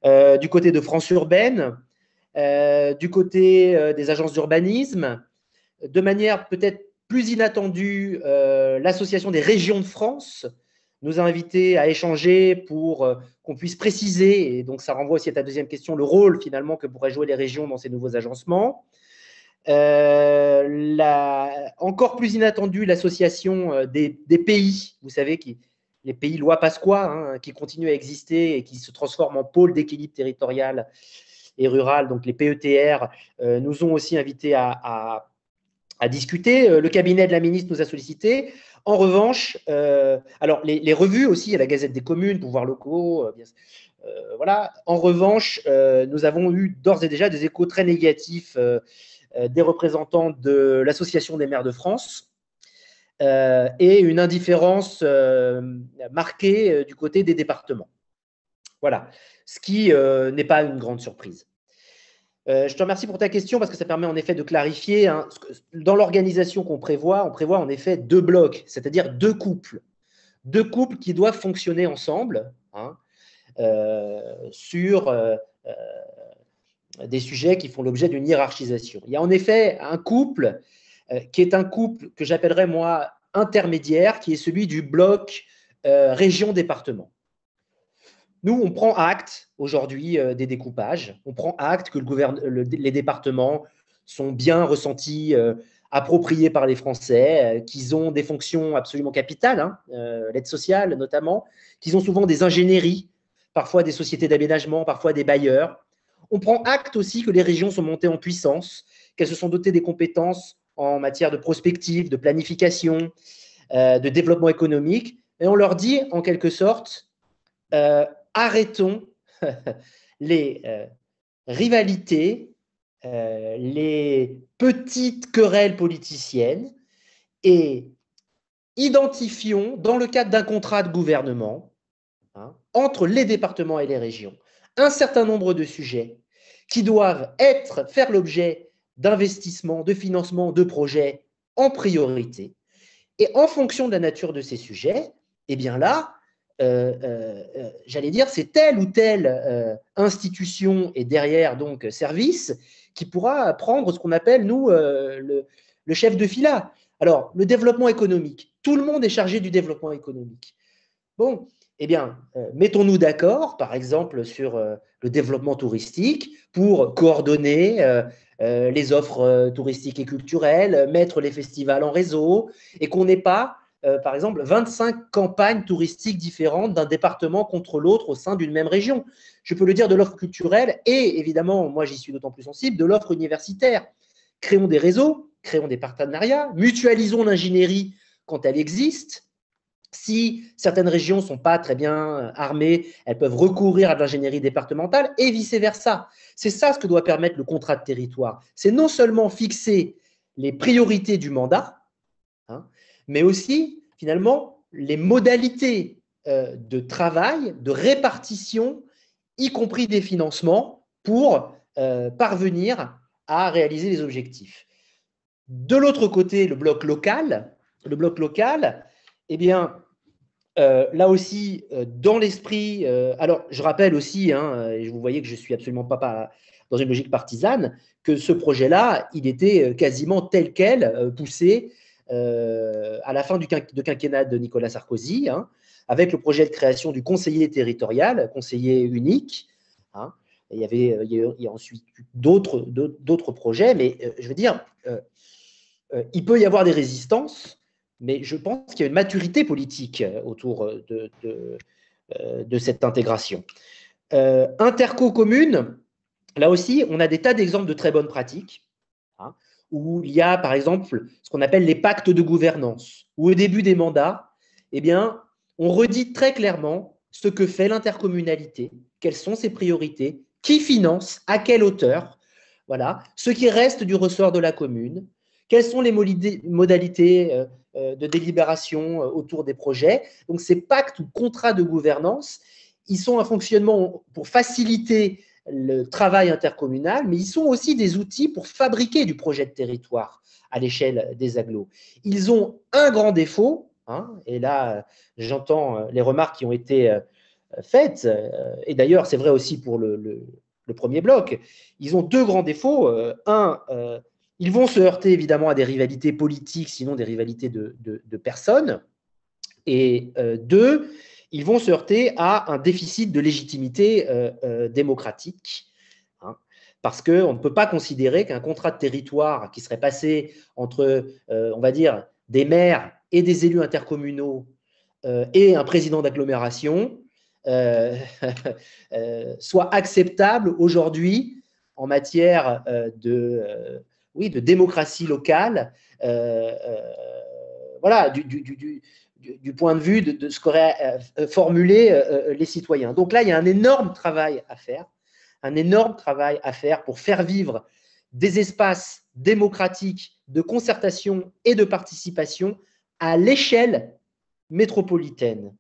[SPEAKER 3] euh, du côté de France Urbaine, du côté des agences d'urbanisme, de manière peut-être plus inattendue, l'Association des régions de France, nous a invités à échanger pour euh, qu'on puisse préciser, et donc ça renvoie aussi à ta deuxième question, le rôle finalement que pourraient jouer les régions dans ces nouveaux agencements. Euh, encore plus inattendu, l'association euh, des, pays, vous savez, qui, les pays loi Pasqua, hein, qui continuent à exister et qui se transforment en pôle d'équilibre territorial et rural, donc les PETR, nous ont aussi invités à discuter. Le cabinet de la ministre nous a sollicité. En revanche, euh, alors les, revues aussi, a la Gazette des communes, pouvoirs locaux, euh, euh, voilà. En revanche, nous avons eu d'ores et déjà des échos très négatifs des représentants de l'Association des maires de France et une indifférence marquée du côté des départements. Voilà, ce qui n'est pas une grande surprise. Euh, je te remercie pour ta question parce que ça permet en effet de clarifier. Hein, dans l'organisation qu'on prévoit, on prévoit en effet deux blocs, c'est-à-dire deux couples. Deux couples qui doivent fonctionner ensemble hein, euh, sur euh, des sujets qui font l'objet d'une hiérarchisation. Il y a en effet un couple qui est un couple que j'appellerais moi intermédiaire, qui est celui du bloc région-département. Nous, on prend acte aujourd'hui des découpages, on prend acte que le les départements sont bien ressentis, appropriés par les Français, qu'ils ont des fonctions absolument capitales, hein, l'aide sociale notamment, qu'ils ont souvent des ingénieries, parfois des sociétés d'aménagement, parfois des bailleurs. On prend acte aussi que les régions sont montées en puissance, qu'elles se sont dotées des compétences en matière de prospective, de planification, euh, de développement économique. Et on leur dit, en quelque sorte, euh, arrêtons les euh, rivalités, les petites querelles politiciennes et identifions, dans le cadre d'un contrat de gouvernement, hein, entre les départements et les régions, un certain nombre de sujets qui doivent être, faire l'objet d'investissements, de financement, de projets en priorité. Et en fonction de la nature de ces sujets, eh bien là, euh, euh, euh, j'allais dire, c'est telle ou telle institution et derrière donc service qui pourra prendre ce qu'on appelle, nous, le, chef de fila. Alors, le développement économique, tout le monde est chargé du développement économique. Bon, eh bien, euh, mettons-nous d'accord, par exemple, sur euh, le développement touristique pour coordonner euh, les offres touristiques et culturelles, mettre les festivals en réseau et qu'on n'ait pas, par exemple, 25 campagnes touristiques différentes d'un département contre l'autre au sein d'une même région. Je peux le dire de l'offre culturelle et, évidemment, moi j'y suis d'autant plus sensible, de l'offre universitaire. Créons des réseaux, créons des partenariats, mutualisons l'ingénierie quand elle existe, si certaines régions ne sont pas très bien euh, armées, elles peuvent recourir à de l'ingénierie départementale et vice-versa. C'est ça ce que doit permettre le contrat de territoire. C'est non seulement fixer les priorités du mandat, mais aussi finalement les modalités euh, de travail, de répartition, y compris des financements, pour euh, parvenir à réaliser les objectifs. De l'autre côté, le bloc local, le bloc local, eh bien, euh, là aussi, dans l'esprit, alors je rappelle aussi, hein, et vous voyez que je ne suis absolument pas, dans une logique partisane, que ce projet-là, il était quasiment tel quel, poussé à la fin du de quinquennat de Nicolas Sarkozy, hein, avec le projet de création du conseiller territorial, conseiller unique. Hein. il, y avait, il y a ensuite d'autres projets, mais je veux dire, il peut y avoir des résistances mais je pense qu'il y a une maturité politique euh, autour euh, de, euh, cette intégration. interco commune, là aussi, on a des tas d'exemples de très bonnes pratiques, où il y a par exemple ce qu'on appelle les pactes de gouvernance, où au début des mandats, eh on redit très clairement ce que fait l'intercommunalité, quelles sont ses priorités, qui finance, à quelle hauteur, voilà, ce qui reste du ressort de la commune, quelles sont les modalités euh, euh, de délibération euh, autour des projets. Donc, ces pactes ou contrats de gouvernance, ils sont un fonctionnement pour faciliter le travail intercommunal, mais ils sont aussi des outils pour fabriquer du projet de territoire à l'échelle des agglos. Ils ont un grand défaut, hein, et là j'entends les remarques qui ont été faites, et d'ailleurs c'est vrai aussi pour le, premier bloc, ils ont deux grands défauts. Un, ils vont se heurter évidemment à des rivalités politiques, sinon des rivalités de, personnes. Et euh, deux, ils vont se heurter à un déficit de légitimité euh, euh, démocratique. Hein. parce qu'on ne peut pas considérer qu'un contrat de territoire qui serait passé entre, on va dire, des maires et des élus intercommunaux et un président d'agglomération soit acceptable aujourd'hui en matière de oui, de démocratie locale, euh, euh, voilà, du, du, point de vue de, ce qu'auraient euh, formulé les citoyens. Donc là, il y a un énorme travail à faire, un énorme travail à faire pour faire vivre des espaces démocratiques de concertation et de participation à l'échelle métropolitaine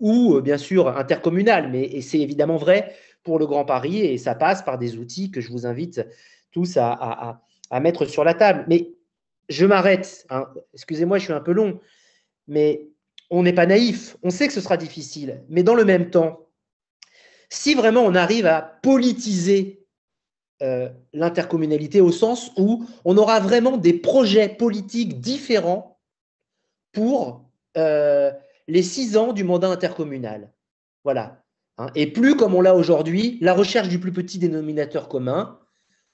[SPEAKER 3] ou bien sûr intercommunale, mais c'est évidemment vrai pour le Grand Paris et ça passe par des outils que je vous invite tous à, à mettre sur la table. Mais je m'arrête. Hein. Excusez-moi, je suis un peu long. Mais on n'est pas naïf. On sait que ce sera difficile. Mais dans le même temps, si vraiment on arrive à politiser euh, l'intercommunalité au sens où on aura vraiment des projets politiques différents pour euh, les six ans du mandat intercommunal. Voilà. hein, et plus comme on l'a aujourd'hui, la recherche du plus petit dénominateur commun,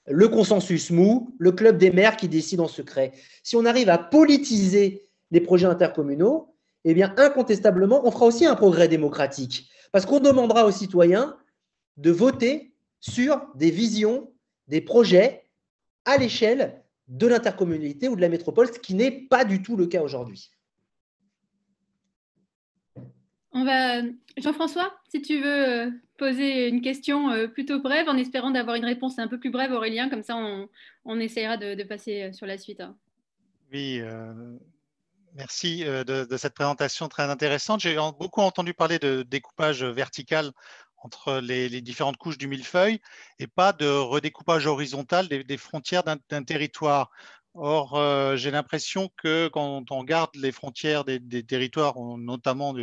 [SPEAKER 3] le consensus mou, le club des maires qui décide en secret. Si on arrive à politiser les projets intercommunaux, eh bien, incontestablement, on fera aussi un progrès démocratique. Parce qu'on demandera aux citoyens de voter sur des visions, des projets à l'échelle de l'intercommunalité ou de la métropole, ce qui n'est pas du tout le cas aujourd'hui.
[SPEAKER 4] On va, Jean-François, si tu veux euh, poser une question euh, plutôt brève, en espérant d'avoir une réponse un peu plus brève, Aurélien, comme ça on, essaiera de, passer euh, sur la suite.
[SPEAKER 6] Oui, merci de, cette présentation très intéressante. J'ai beaucoup entendu parler de découpage vertical entre les, différentes couches du millefeuille et pas de redécoupage horizontal des, frontières d'un territoire. Or, j'ai l'impression que quand on regarde les frontières des, territoires, notamment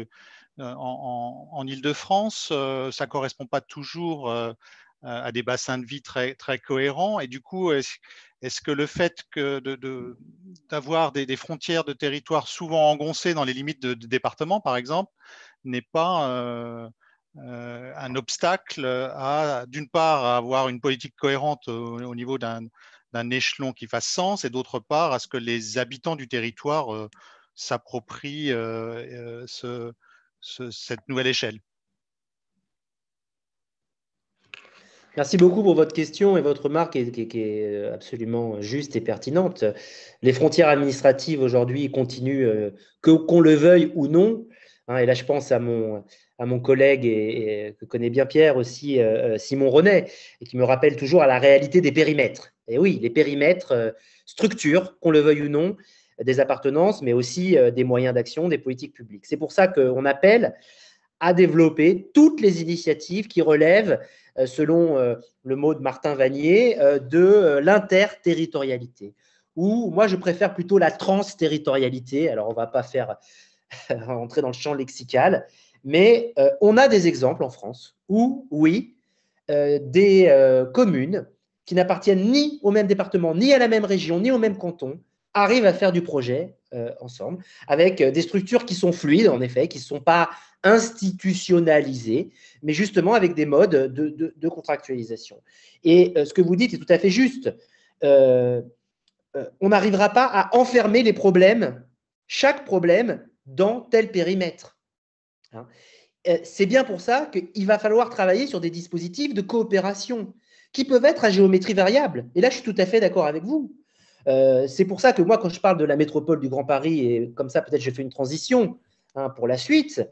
[SPEAKER 6] euh, en, en Ile-de-France, euh, ça ne correspond pas toujours euh, à des bassins de vie très, très cohérents. Et du coup, est-ce que le fait d'avoir de, des, frontières de territoire souvent engoncées dans les limites de, départements, par exemple, n'est pas un obstacle à, d'une part, à avoir une politique cohérente au, niveau d'un, échelon qui fasse sens, et d'autre part, à ce que les habitants du territoire s'approprient ce, cette nouvelle échelle?
[SPEAKER 3] Merci beaucoup pour votre question et votre remarque qui, est absolument juste et pertinente. Les frontières administratives aujourd'hui continuent, euh, que qu'on le veuille ou non. Hein, et là, je pense à mon, à mon collègue et, que connaît bien Pierre aussi, euh, euh, Simon Renet, et qui me rappelle toujours à la réalité des périmètres. Et oui, les périmètres structurent, qu'on le veuille ou non, des appartenances, mais aussi euh, des moyens d'action, des politiques publiques. C'est pour ça qu'on appelle à développer toutes les initiatives qui relèvent, euh, selon euh, le mot de Martin Vanier, de l'interterritorialité. Ou moi, je préfère plutôt la transterritorialité. Alors, on ne va pas faire entrer dans le champ lexical, mais on a des exemples en France où, oui, des communes qui n'appartiennent ni au même département, ni à la même région, ni au même canton, arrivent à faire du projet euh, ensemble, avec euh, des structures qui sont fluides, en effet, qui ne sont pas institutionnalisées, mais justement avec des modes de, contractualisation. Et euh, ce que vous dites est tout à fait juste. on n'arrivera pas à enfermer les problèmes, chaque problème, dans tel périmètre. Hein. C'est bien pour ça qu'il va falloir travailler sur des dispositifs de coopération qui peuvent être à géométrie variable. Et là, je suis tout à fait d'accord avec vous. Euh, c'est pour ça que moi, quand je parle de la métropole du Grand Paris, et comme ça, peut-être je fais une transition hein, pour la suite,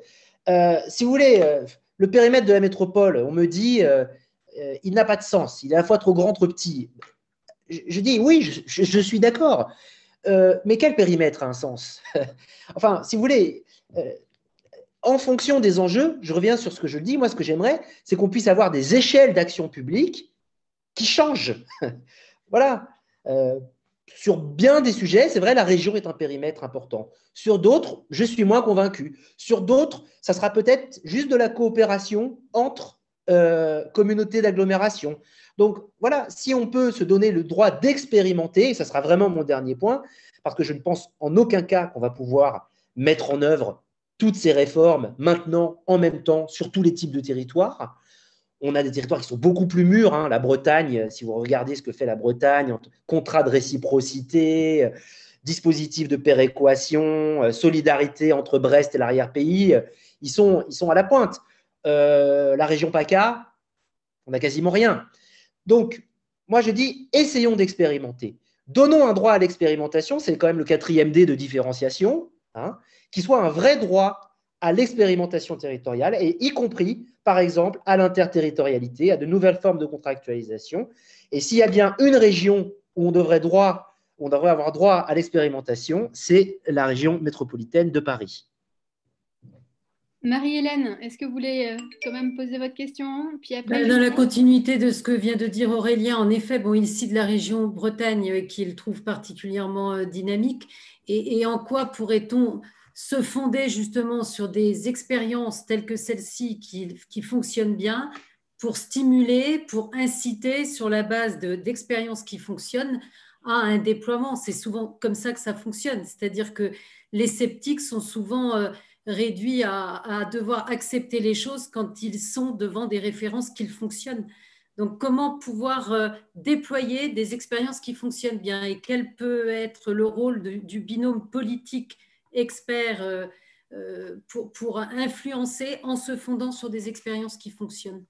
[SPEAKER 3] euh, si vous voulez, euh, le périmètre de la métropole, on me dit, il n'a pas de sens, il est à la fois trop grand, trop petit. Je, dis, oui, je, suis d'accord, mais quel périmètre a un sens? Enfin, si vous voulez, en fonction des enjeux, je reviens sur ce que je dis, moi, ce que j'aimerais, c'est qu'on puisse avoir des échelles d'action publique qui changent. voilà sur bien des sujets, c'est vrai, la région est un périmètre important. Sur d'autres, je suis moins convaincu. Sur d'autres, ça sera peut-être juste de la coopération entre euh, communautés d'agglomération. Donc voilà, si on peut se donner le droit d'expérimenter, et ça sera vraiment mon dernier point, parce que je ne pense en aucun cas qu'on va pouvoir mettre en œuvre toutes ces réformes maintenant, en même temps, sur tous les types de territoires on a des territoires qui sont beaucoup plus mûrs. Hein. La Bretagne, si vous regardez ce que fait la Bretagne, contrat de réciprocité, euh, dispositif de péréquation, euh, solidarité entre Brest et l'arrière-pays, euh, ils sont, ils sont à la pointe. la région PACA, on n'a quasiment rien. Donc, moi, je dis, essayons d'expérimenter. Donnons un droit à l'expérimentation, c'est quand même le quatrième D de différenciation, hein, qui soit un vrai droit à l'expérimentation territoriale, et y compris, par exemple, à l'interterritorialité, à de nouvelles formes de contractualisation. Et s'il y a bien une région où on devrait, droit, on devrait avoir droit à l'expérimentation, c'est la région métropolitaine de Paris.
[SPEAKER 4] Marie-Hélène, est-ce que vous voulez euh, quand même poser votre question?
[SPEAKER 7] Puis après, Dans la continuité de ce que vient de dire Aurélien, en effet, bon, il cite la région Bretagne euh, qu'il trouve particulièrement euh, dynamique. et en quoi pourrait-on se fonder justement sur des expériences telles que celle-ci qui, fonctionnent bien pour stimuler, pour inciter sur la base d'expériences qui fonctionnent à un déploiement. C'est souvent comme ça que ça fonctionne. C'est-à-dire que les sceptiques sont souvent, euh, réduits à, devoir accepter les choses quand ils sont devant des références qui fonctionnent. Donc, comment pouvoir euh, déployer des expériences qui fonctionnent bien et quel peut être le rôle du binôme politique expert euh, euh, pour, pour influencer en se fondant sur des expériences qui fonctionnent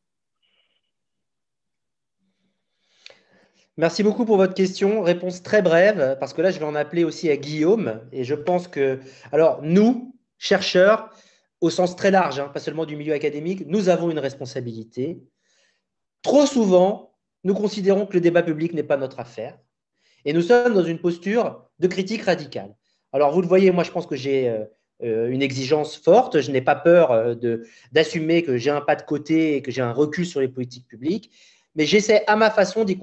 [SPEAKER 3] Merci beaucoup pour votre question. Réponse très brève, parce que là, je vais en appeler aussi à Guillaume. Et je pense que, alors, nous, chercheurs, au sens très large, hein, pas seulement du milieu académique, nous avons une responsabilité. Trop souvent, nous considérons que le débat public n'est pas notre affaire. Et nous sommes dans une posture de critique radicale. Alors, vous le voyez, moi, je pense que j'ai euh, euh, une exigence forte. Je n'ai pas peur euh, d'assumer que j'ai un pas de côté et que j'ai un recul sur les politiques publiques mais j'essaie à ma façon d'y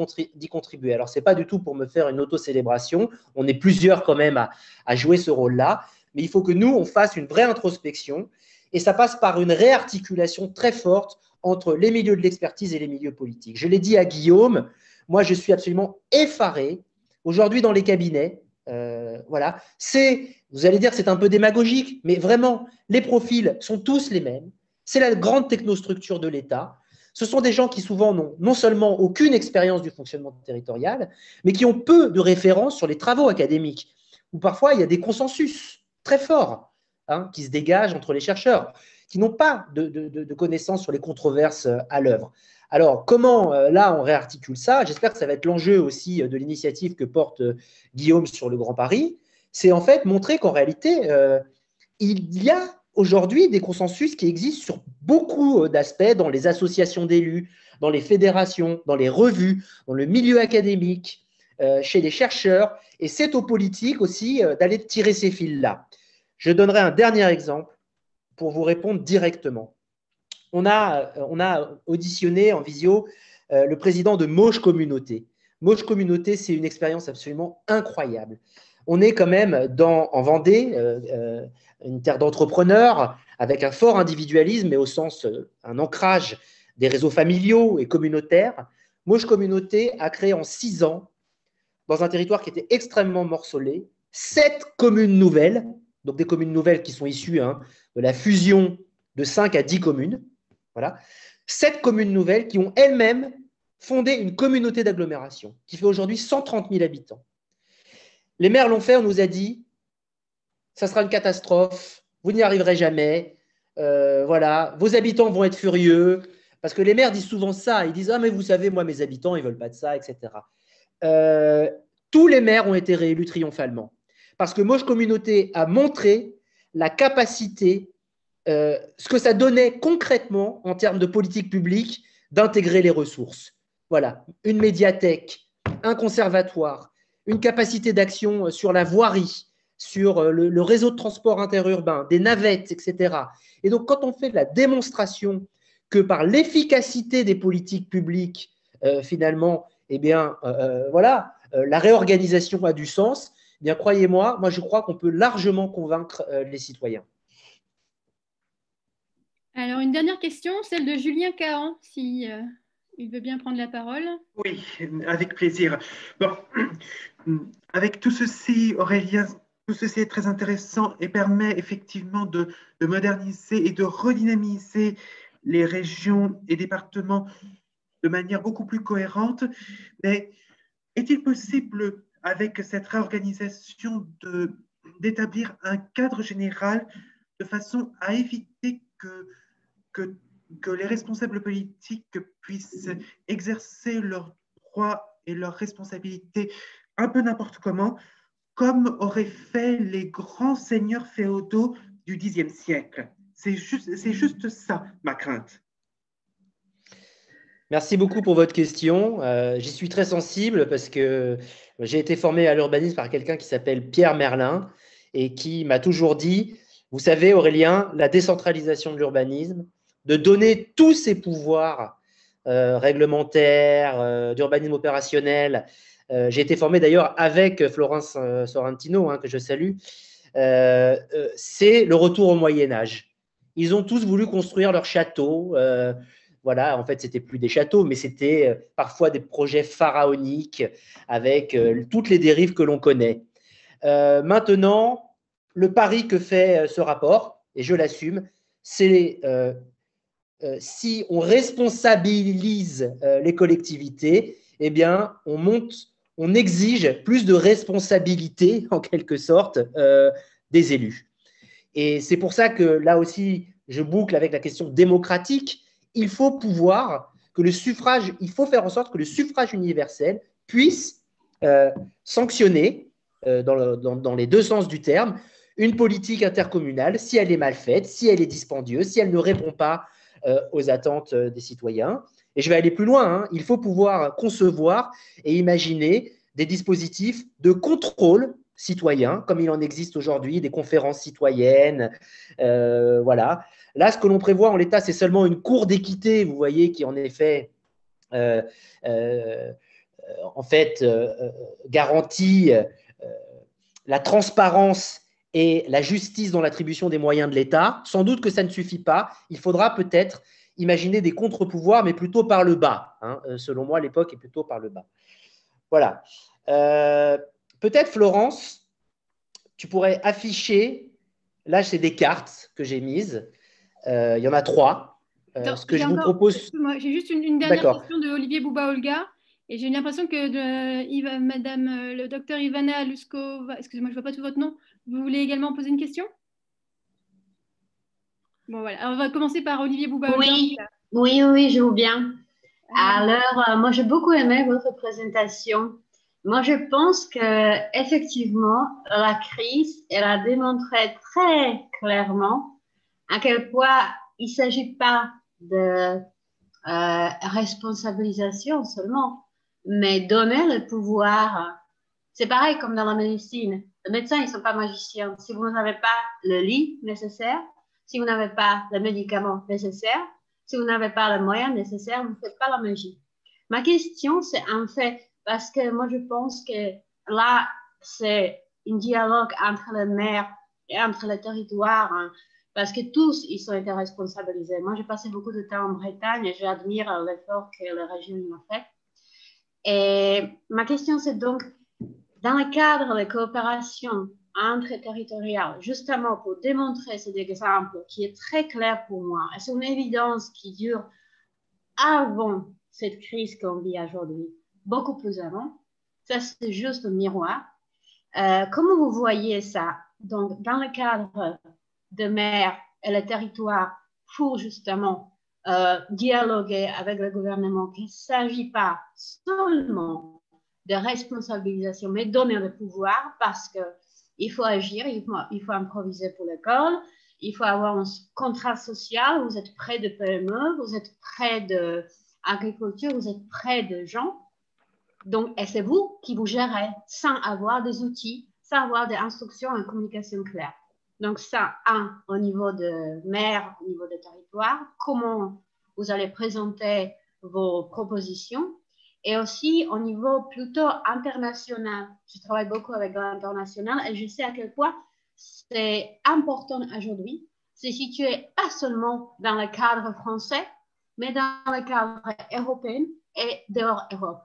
[SPEAKER 3] contribuer. Alors, ce n'est pas du tout pour me faire une auto-célébration, on est plusieurs quand même à, jouer ce rôle-là, mais il faut que nous, on fasse une vraie introspection, et ça passe par une réarticulation très forte entre les milieux de l'expertise et les milieux politiques. Je l'ai dit à Guillaume, moi je suis absolument effaré aujourd'hui dans les cabinets. Euh, voilà, c'est, vous allez dire, c'est un peu démagogique, mais vraiment, les profils sont tous les mêmes. C'est la grande technostructure de l'État. Ce sont des gens qui souvent n'ont non seulement aucune expérience du fonctionnement territorial, mais qui ont peu de références sur les travaux académiques, où parfois il y a des consensus très forts hein, qui se dégagent entre les chercheurs, qui n'ont pas de, connaissances sur les controverses euh, à l'œuvre. Alors, comment euh, là on réarticule ça? J'espère que ça va être l'enjeu aussi euh, de l'initiative que porte Guillaume sur le Grand Paris. C'est en fait montrer qu'en réalité, il y a aujourd'hui des consensus qui existent sur beaucoup euh, d'aspects dans les associations d'élus, dans les fédérations, dans les revues, dans le milieu académique, euh, chez les chercheurs, et c'est aux politiques aussi euh, d'aller tirer ces fils-là. Je donnerai un dernier exemple pour vous répondre directement. On a, on a auditionné en visio le président de Moche Communauté. Moche Communauté, c'est une expérience absolument incroyable. On est quand même dans, en Vendée, une terre d'entrepreneurs avec un fort individualisme, mais au sens, euh, un ancrage des réseaux familiaux et communautaires. Moche Communauté a créé en six ans, dans un territoire qui était extrêmement morcelé, sept communes nouvelles, donc des communes nouvelles qui sont issues hein, de la fusion de cinq à dix communes. Voilà. Sept communes nouvelles qui ont elles-mêmes fondé une communauté d'agglomération qui fait aujourd'hui 130 000 habitants. Les maires l'ont fait, on nous a dit, ça sera une catastrophe, vous n'y arriverez jamais, euh, voilà, vos habitants vont être furieux, parce que les maires disent souvent ça, ils disent Ah, mais vous savez, moi, mes habitants, ils veulent pas de ça, etc. Euh, tous les maires ont été réélus triomphalement, parce que Moche Communauté a montré la capacité, euh, ce que ça donnait concrètement en termes de politique publique, d'intégrer les ressources. Voilà, une médiathèque, un conservatoire, une capacité d'action sur la voirie, sur euh, le, réseau de transport interurbain, des navettes, etc. Et donc, quand on fait la démonstration que par l'efficacité des politiques publiques, euh, finalement, eh bien, euh, voilà, la réorganisation a du sens, eh bien, croyez-moi, moi, je crois qu'on peut largement convaincre les citoyens.
[SPEAKER 4] Alors, une dernière question, celle de Julien Cahan, si il veut bien prendre la parole.
[SPEAKER 8] Oui, avec plaisir. Bon, avec tout ceci, Aurélien, tout ceci est très intéressant et permet effectivement de, moderniser et de redynamiser les régions et départements de manière beaucoup plus cohérente. Mais est-il possible, avec cette réorganisation, d'établir un cadre général de façon à éviter que, que, les responsables politiques puissent exercer leurs droits et leurs responsabilités un peu n'importe comment comme auraient fait les grands seigneurs féodaux du Xe siècle. C'est juste, c'est juste ça ma crainte.
[SPEAKER 3] Merci beaucoup pour votre question. Euh, j'y suis très sensible parce que j'ai été formé à l'urbanisme par quelqu'un qui s'appelle Pierre Merlin et qui m'a toujours dit, vous savez Aurélien, la décentralisation de l'urbanisme, de donner tous ces pouvoirs euh, réglementaires, euh, d'urbanisme opérationnel euh, j'ai été formé d'ailleurs avec Florence Sorrentino, hein, que je salue. C'est le retour au Moyen Âge. Ils ont tous voulu construire leur château. voilà, en fait, c'était plus des châteaux, mais c'était parfois des projets pharaoniques avec toutes les dérives que l'on connaît. maintenant, le pari que fait ce rapport, et je l'assume, c'est si on responsabilise les collectivités, eh bien, on monte, on exige plus de responsabilité, en quelque sorte, des élus. Et c'est pour ça que là aussi, je boucle avec la question démocratique. Il faut pouvoir que le suffrage, il faut faire en sorte que le suffrage universel puisse sanctionner euh, dans, les deux sens du terme, une politique intercommunale, si elle est mal faite, si elle est dispendieuse, si elle ne répond pas euh, aux attentes euh, des citoyens. Et je vais aller plus loin, hein. il faut pouvoir concevoir et imaginer des dispositifs de contrôle citoyen, comme il en existe aujourd'hui, des conférences citoyennes, voilà. Là, ce que l'on prévoit en l'état, c'est seulement une cour d'équité, vous voyez, qui en effet, en fait, garantit la transparence et la justice dans l'attribution des moyens de l'État. Sans doute que ça ne suffit pas. Il faudra peut-être imaginer des contre-pouvoirs, mais plutôt par le bas. Hein. Euh, selon moi, l'époque est plutôt par le bas. Voilà. Euh, peut-être, Florence, tu pourrais afficher, là, c'est des cartes que j'ai mises. Euh, il y en a trois. ce que je vous propose.
[SPEAKER 4] J'ai juste une, dernière question de Olivier Bouba-Olga. Et j'ai l'impression que de, Madame euh, le docteur Ivana Luskova, excusez-moi, je ne vois pas tout votre nom, vous voulez également poser une question? Bon, voilà. on va commencer par Olivier Bouba.
[SPEAKER 9] Oui, oui, oui, je veux bien. Alors, euh, moi, j'ai beaucoup aimé votre présentation. Moi, je pense que effectivement, la crise, elle a démontré très clairement à quel point il ne s'agit pas de euh, responsabilisation seulement, mais donner le pouvoir, c'est pareil comme dans la médecine. Les médecins, ils ne sont pas magiciens. Si vous n'avez pas le lit nécessaire, si vous n'avez pas le médicament nécessaire, si vous n'avez pas le moyen nécessaire, vous ne faites pas la magie. Ma question, c'est en fait, parce que moi, je pense que là, c'est un dialogue entre les maires et entre les territoires, hein, parce que tous, ils sont été responsabilisés. Moi, j'ai passé beaucoup de temps en Bretagne et j'admire l'effort que les régions ont fait. Et ma question, c'est donc, dans le cadre de coopération entre-territoriale, justement pour démontrer cet exemple qui est très clair pour moi, c'est une évidence qui dure avant cette crise qu'on vit aujourd'hui, beaucoup plus avant, ça c'est juste un miroir. Euh, comment vous voyez ça Donc, dans le cadre de mer et le territoire pour justement euh, dialoguer avec le gouvernement qu'il ne s'agit pas seulement de responsabilisation, mais donner le pouvoir parce qu'il faut agir, il faut, improviser pour l'école, il faut avoir un contrat social, vous êtes près de PME, vous êtes près de agriculture, vous êtes près de gens. Donc, et c'est vous qui vous gérez sans avoir des outils, sans avoir des instructions et communication claire. Donc ça, un, au niveau de maire, au niveau de territoire, comment vous allez présenter vos propositions et aussi au niveau plutôt international. Je travaille beaucoup avec l'international et je sais à quel point c'est important aujourd'hui. C'est situé pas seulement dans le cadre français, mais dans le cadre européen et dehors Europe.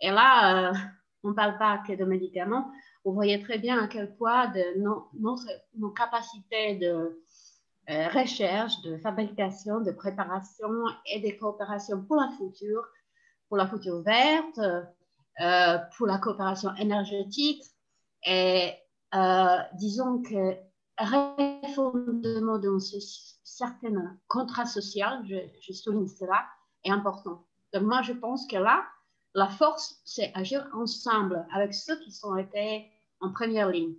[SPEAKER 9] Et là, euh, on ne parle pas que de médicaments, vous voyez très bien à quel point nos, capacités de euh, recherche, de fabrication, de préparation et de coopération pour la future, pour la future verte, euh, pour la coopération énergétique. Et euh, disons que refondement ce certain contrat social, je, je souligne cela, est important. Donc moi, je pense que là, la force, c'est agir ensemble avec ceux qui sont été en première ligne,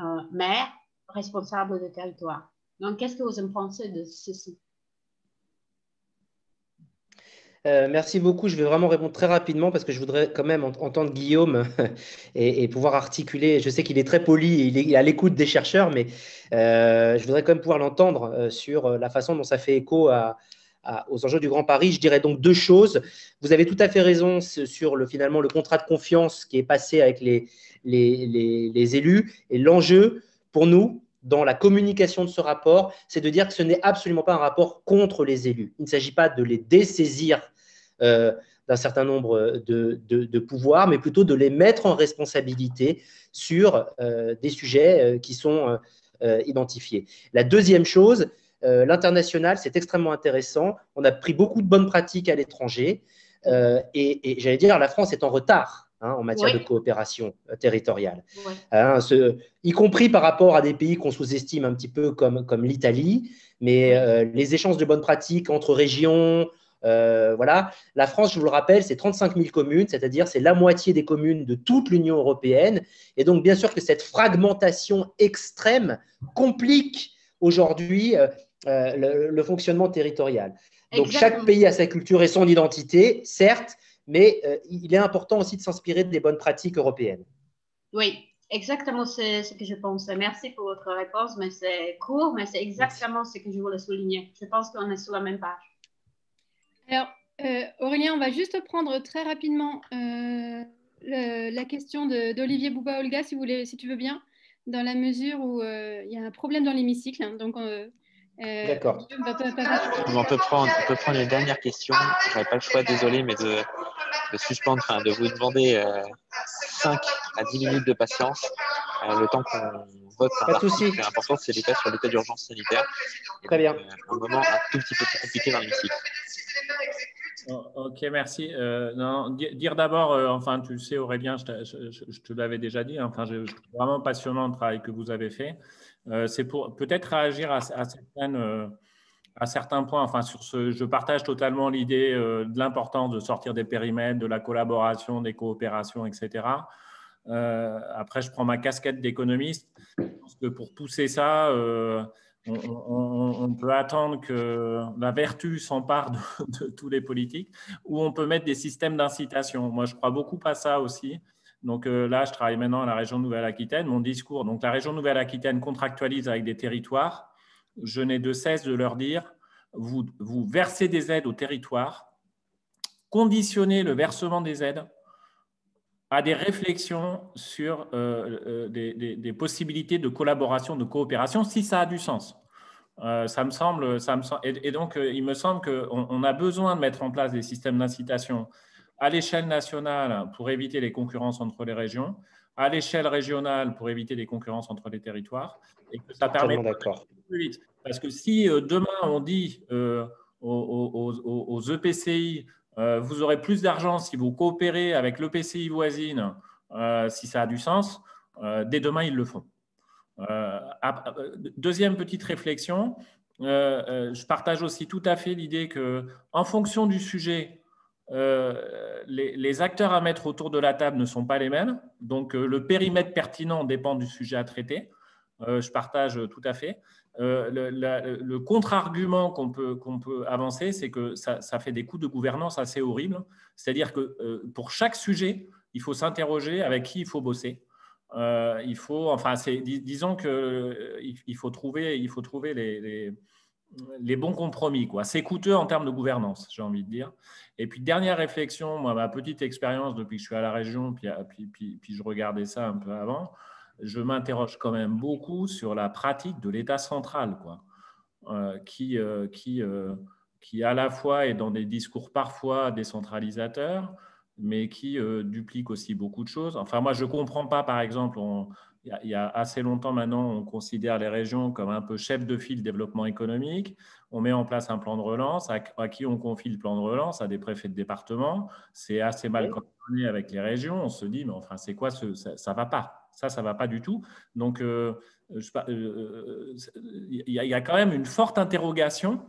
[SPEAKER 9] euh, maire, responsable de territoire. Donc, qu'est-ce que vous en pensez de ceci?
[SPEAKER 3] Euh, merci beaucoup. Je vais vraiment répondre très rapidement parce que je voudrais quand même entendre Guillaume et, pouvoir articuler. Je sais qu'il est très poli et il est à l'écoute des chercheurs, mais euh, je voudrais quand même pouvoir l'entendre sur la façon dont ça fait écho aux enjeux du Grand Paris. Je dirais donc deux choses. Vous avez tout à fait raison sur le, finalement le contrat de confiance qui est passé avec les, les, élus. Et l'enjeu pour nous, dans la communication de ce rapport, c'est de dire que ce n'est absolument pas un rapport contre les élus. Il ne s'agit pas de les dessaisir euh, d'un certain nombre de, pouvoirs, mais plutôt de les mettre en responsabilité sur euh, des sujets euh, qui sont identifiés. La deuxième chose, l'international, c'est extrêmement intéressant. On a pris beaucoup de bonnes pratiques à l'étranger. et j'allais dire, la France est en retard Hein, en matière de coopération territoriale, hein, y compris par rapport à des pays qu'on sous-estime un petit peu comme, comme l'Italie, mais euh, les échanges de bonnes pratiques entre régions, euh, voilà. La France, je vous le rappelle, c'est 35 000 communes, c'est-à-dire c'est la moitié des communes de toute l'Union européenne. Et donc, bien sûr que cette fragmentation extrême complique aujourd'hui le, fonctionnement territorial. Donc, chaque pays a sa culture et son identité, certes, mais euh, il est important aussi de s'inspirer des bonnes pratiques européennes.
[SPEAKER 9] Oui, exactement ce que je pense. Merci pour votre réponse, mais c'est court, mais c'est exactement ce que je voulais souligner. Je pense qu'on est sur la même page.
[SPEAKER 4] Alors, euh, Aurélien, on va juste prendre très rapidement euh, la question d'Olivier Bouba-Olga, si, si tu veux bien, dans la mesure où il y a un problème dans l'hémicycle. Hein, donc,
[SPEAKER 3] euh, D'accord.
[SPEAKER 1] On peut, prendre, on peut prendre les dernières questions. Je n'avais pas le choix, désolé, mais de, de suspendre, enfin, de vous demander 5 euh, à 10 minutes de patience, euh, le temps qu'on vote.
[SPEAKER 3] Pas de souci.
[SPEAKER 1] C'est important, c'est l'état sur l'état d'urgence sanitaire.
[SPEAKER 3] Très bien.
[SPEAKER 1] un moment un tout petit peu plus compliqué dans l'hémicycle.
[SPEAKER 10] Oh, ok, merci. non, dire d'abord, enfin, tu sais, Aurélien, je, je te l'avais déjà dit, hein, enfin, je, trouve vraiment passionnant le travail que vous avez fait. Euh, c'est pour peut-être réagir à, euh, à, certains points. Enfin, sur ce, je partage totalement l'idée euh, de l'importance de sortir des périmètres, de la collaboration, des coopérations, etc. après, je prends ma casquette d'économiste. Parce que pour pousser ça, on, peut attendre que la vertu s'empare de, tous les politiques, ou on peut mettre des systèmes d'incitation. Moi, je crois beaucoup à ça aussi. Donc euh, là, je travaille maintenant à la région Nouvelle-Aquitaine. Mon discours, donc la région Nouvelle-Aquitaine contractualise avec des territoires. Je n'ai de cesse de leur dire, vous, vous versez des aides au territoire, conditionnez le versement des aides à des réflexions sur euh, euh, des, possibilités de collaboration, de coopération, si ça a du sens. ça me semble, ça me et, donc il me semble qu'on on a besoin de mettre en place des systèmes d'incitation à l'échelle nationale pour éviter les concurrences entre les régions, à l'échelle régionale pour éviter les concurrences entre les territoires, et que ça permet plus vite. Parce que si euh, demain on dit euh, aux, EPCI, euh, vous aurez plus d'argent si vous coopérez avec l'EPCI voisine, si ça a du sens, dès demain ils le font. deuxième petite réflexion, je partage aussi tout à fait l'idée que, en fonction du sujet, euh, les, acteurs à mettre autour de la table ne sont pas les mêmes. Donc, euh, le périmètre pertinent dépend du sujet à traiter. Euh, je partage tout à fait. Le, contre-argument qu'on peut, avancer, c'est que ça, fait des coûts de gouvernance assez horribles. C'est-à-dire que pour chaque sujet, il faut s'interroger avec qui il faut bosser. il faut, enfin, disons qu'il il faut trouver, les bons compromis. C'est coûteux en termes de gouvernance, j'ai envie de dire. Et puis, dernière réflexion, ma petite expérience depuis que je suis à la région, puis, je regardais ça un peu avant, je m'interroge quand même beaucoup sur la pratique de l'État central, quoi, euh, qui, euh, qui, euh, qui à la fois est dans des discours parfois décentralisateurs, mais qui duplique aussi beaucoup de choses. Enfin, moi, je ne comprends pas, par exemple, il y a assez longtemps maintenant, on considère les régions comme un peu chef de file développement économique. On met en place un plan de relance. À, qui on confie le plan de relance? À des préfets de département. C'est assez mal coordonné avec les régions. On se dit, mais enfin, c'est quoi ce, Ça ne va pas? Ça, ça ne va pas du tout. Donc, euh, euh, euh, il y, a quand même une forte interrogation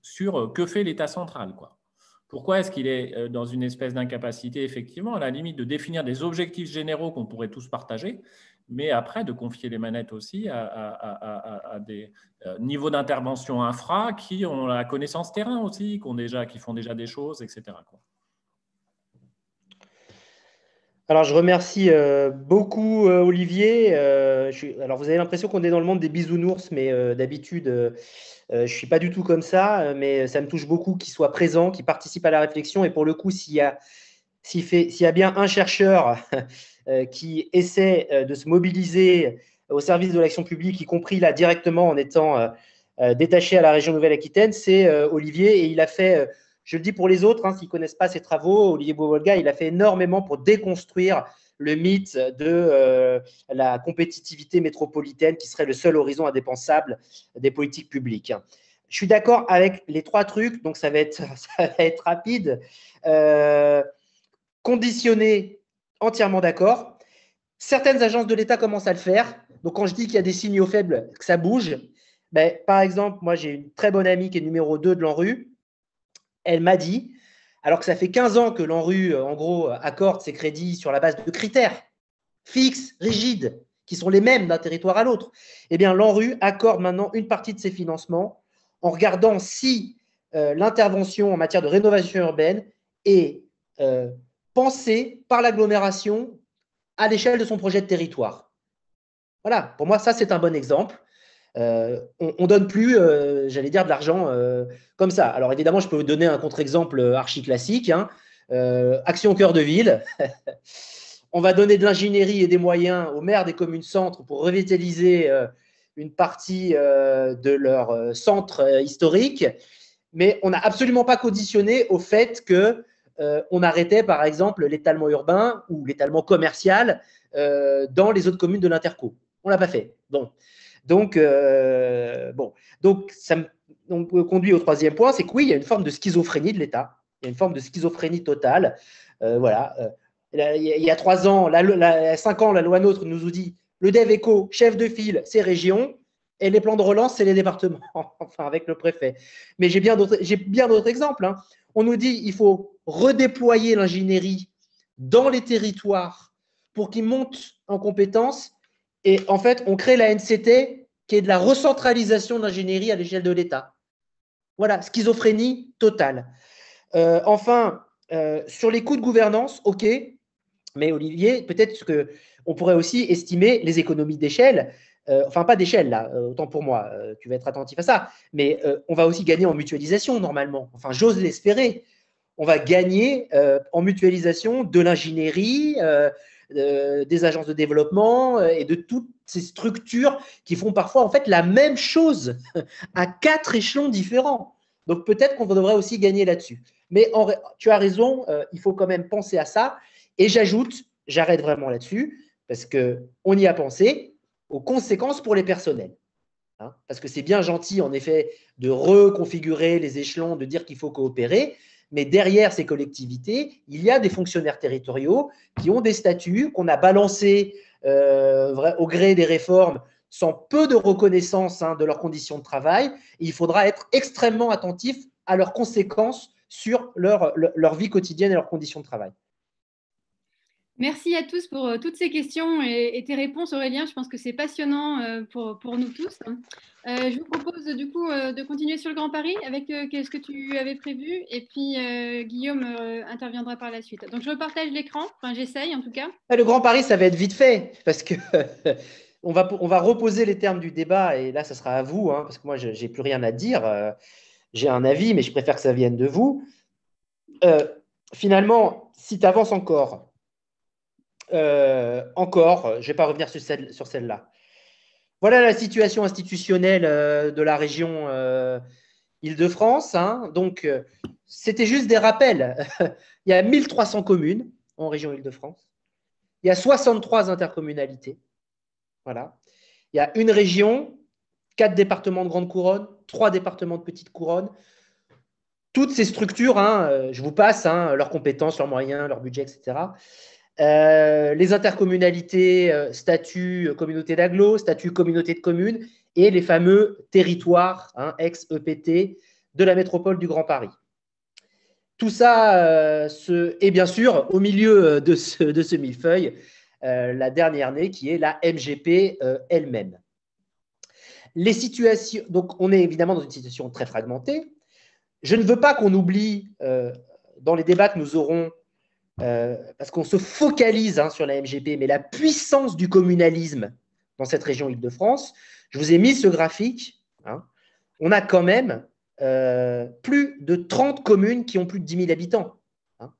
[SPEAKER 10] sur que fait l'État central. Quoi. Pourquoi est-ce qu'il est dans une espèce d'incapacité, effectivement, à la limite de définir des objectifs généraux qu'on pourrait tous partager, mais après de confier les manettes aussi à, des niveaux d'intervention infra qui ont la connaissance terrain aussi, qui, ont déjà, qui font déjà des choses, etc.
[SPEAKER 3] Alors, je remercie euh, beaucoup euh, Olivier. alors, vous avez l'impression qu'on est dans le monde des bisounours, mais d'habitude, je ne suis pas du tout comme ça, mais ça me touche beaucoup qu'il soit présent, qu'il participe à la réflexion. Et pour le coup, s'il y a, s'il y a bien un chercheur euh, qui essaie euh, de se mobiliser au service de l'action publique, y compris là directement en étant euh, détaché à la région Nouvelle-Aquitaine, c'est Olivier et il a fait Je le dis pour les autres, hein, s'ils ne connaissent pas ses travaux, Olivier Beauvolga, il a fait énormément pour déconstruire le mythe de euh, la compétitivité métropolitaine qui serait le seul horizon indépensable des politiques publiques. Je suis d'accord avec les trois trucs, donc ça va être, ça va être rapide. Euh, conditionné, entièrement d'accord. Certaines agences de l'État commencent à le faire. Donc, quand je dis qu'il y a des signaux faibles, que ça bouge, ben, par exemple, moi, j'ai une très bonne amie qui est numéro 2 de l'ANRU. Elle m'a dit, alors que ça fait 15 ans que l'ANRU, en gros, accorde ses crédits sur la base de critères fixes, rigides, qui sont les mêmes d'un territoire à l'autre, eh bien, l'ANRU accorde maintenant une partie de ses financements en regardant si euh, l'intervention en matière de rénovation urbaine est euh, pensée par l'agglomération à l'échelle de son projet de territoire. Voilà, pour moi, ça, c'est un bon exemple. Euh, on ne donne plus, j'allais dire, de l'argent comme ça. Alors, évidemment, je peux vous donner un contre-exemple archi classique. Hein. Action cœur de ville. on va donner de l'ingénierie et des moyens aux maires des communes centres pour revitaliser une partie euh, de leur euh, centre euh, historique, mais on n'a absolument pas conditionné au fait que on arrêtait par exemple l'étalement urbain ou l'étalement commercial dans les autres communes de l'Interco. On l'a pas fait. Bon. Donc, bon. Donc, ça me conduit au troisième point, c'est que oui, il y a une forme de schizophrénie de l'État. Il y a une forme de schizophrénie totale. voilà. il y a trois ans, cinq ans, la loi NOTRe nous dit le DevEco, chef de file, c'est régions. Et les plans de relance, c'est les départements, enfin avec le préfet. Mais j'ai bien d'autres exemples. Hein. On nous dit qu'il faut redéployer l'ingénierie dans les territoires pour qu'ils montent en compétences. Et en fait, on crée la NCT qui est de la recentralisation de l'ingénierie à l'échelle de l'État. Voilà, schizophrénie totale. Euh, enfin, euh, sur les coûts de gouvernance, OK, mais Olivier, peut-être que on pourrait aussi estimer les économies d'échelle. Euh, enfin, pas d'échelle, là, autant pour moi, tu vas être attentif à ça, mais on va aussi gagner en mutualisation normalement. Enfin, j'ose l'espérer. On va gagner en mutualisation de l'ingénierie, des agences de développement et de toutes ces structures qui font parfois en fait la même chose à quatre échelons différents. Donc peut-être qu'on devrait aussi gagner là-dessus. Mais tu as raison, il faut quand même penser à ça. Et j'ajoute, j'arrête vraiment là-dessus, parce qu'on y a pensé aux conséquences pour les personnels. Hein. parce que c'est bien gentil, en effet, de reconfigurer les échelons, de dire qu'il faut coopérer, mais derrière ces collectivités, il y a des fonctionnaires territoriaux qui ont des statuts qu'on a balancés euh, au gré des réformes sans peu de reconnaissance hein, de leurs conditions de travail. il faudra être extrêmement attentif à leurs conséquences sur leur vie quotidienne et leurs conditions de travail.
[SPEAKER 4] Merci à tous pour euh, toutes ces questions et, tes réponses, Aurélien. Je pense que c'est passionnant euh, pour, pour, nous tous. Euh, je vous propose du coup de continuer sur le Grand Paris avec ce que tu avais prévu et puis Guillaume interviendra par la suite. Donc je partage l'écran, enfin j'essaye en tout cas.
[SPEAKER 3] Le Grand Paris, ça va être vite fait parce que on, va, on va reposer les termes du débat et là, ça sera à vous hein, parce que moi, je n'ai plus rien à dire. J'ai un avis, mais je préfère que ça vienne de vous. finalement, si tu avances encore, euh, encore, je ne vais pas revenir sur, celle, là Voilà la situation institutionnelle euh, de la région euh, Île-de-France. Hein. Donc, c'était juste des rappels. Il y a 1300 communes en région Île-de-France. Il y a 63 intercommunalités. Voilà. Il y a une région, quatre départements de grande couronne, trois départements de petite couronne. Toutes ces structures, hein, je vous passe hein, leurs compétences, leurs moyens, leurs budgets, etc. Euh, les intercommunalités, euh, statut euh, communauté d'agglo, statut communauté de communes, et les fameux territoires, hein, ex-EPT, de la métropole du Grand Paris. Tout ça, ce, et bien sûr, au milieu de ce, de ce millefeuille, la dernière née qui est la MGP elle-même. Les situations, donc on est évidemment dans une situation très fragmentée. Je ne veux pas qu'on oublie, dans les débats que nous aurons euh, parce qu'on se focalise hein, sur la MGP, mais la puissance du communalisme dans cette région Île-de-France, je vous ai mis ce graphique, hein. on a quand même euh, plus de 30 communes qui ont plus de 10 000 habitants. Hein.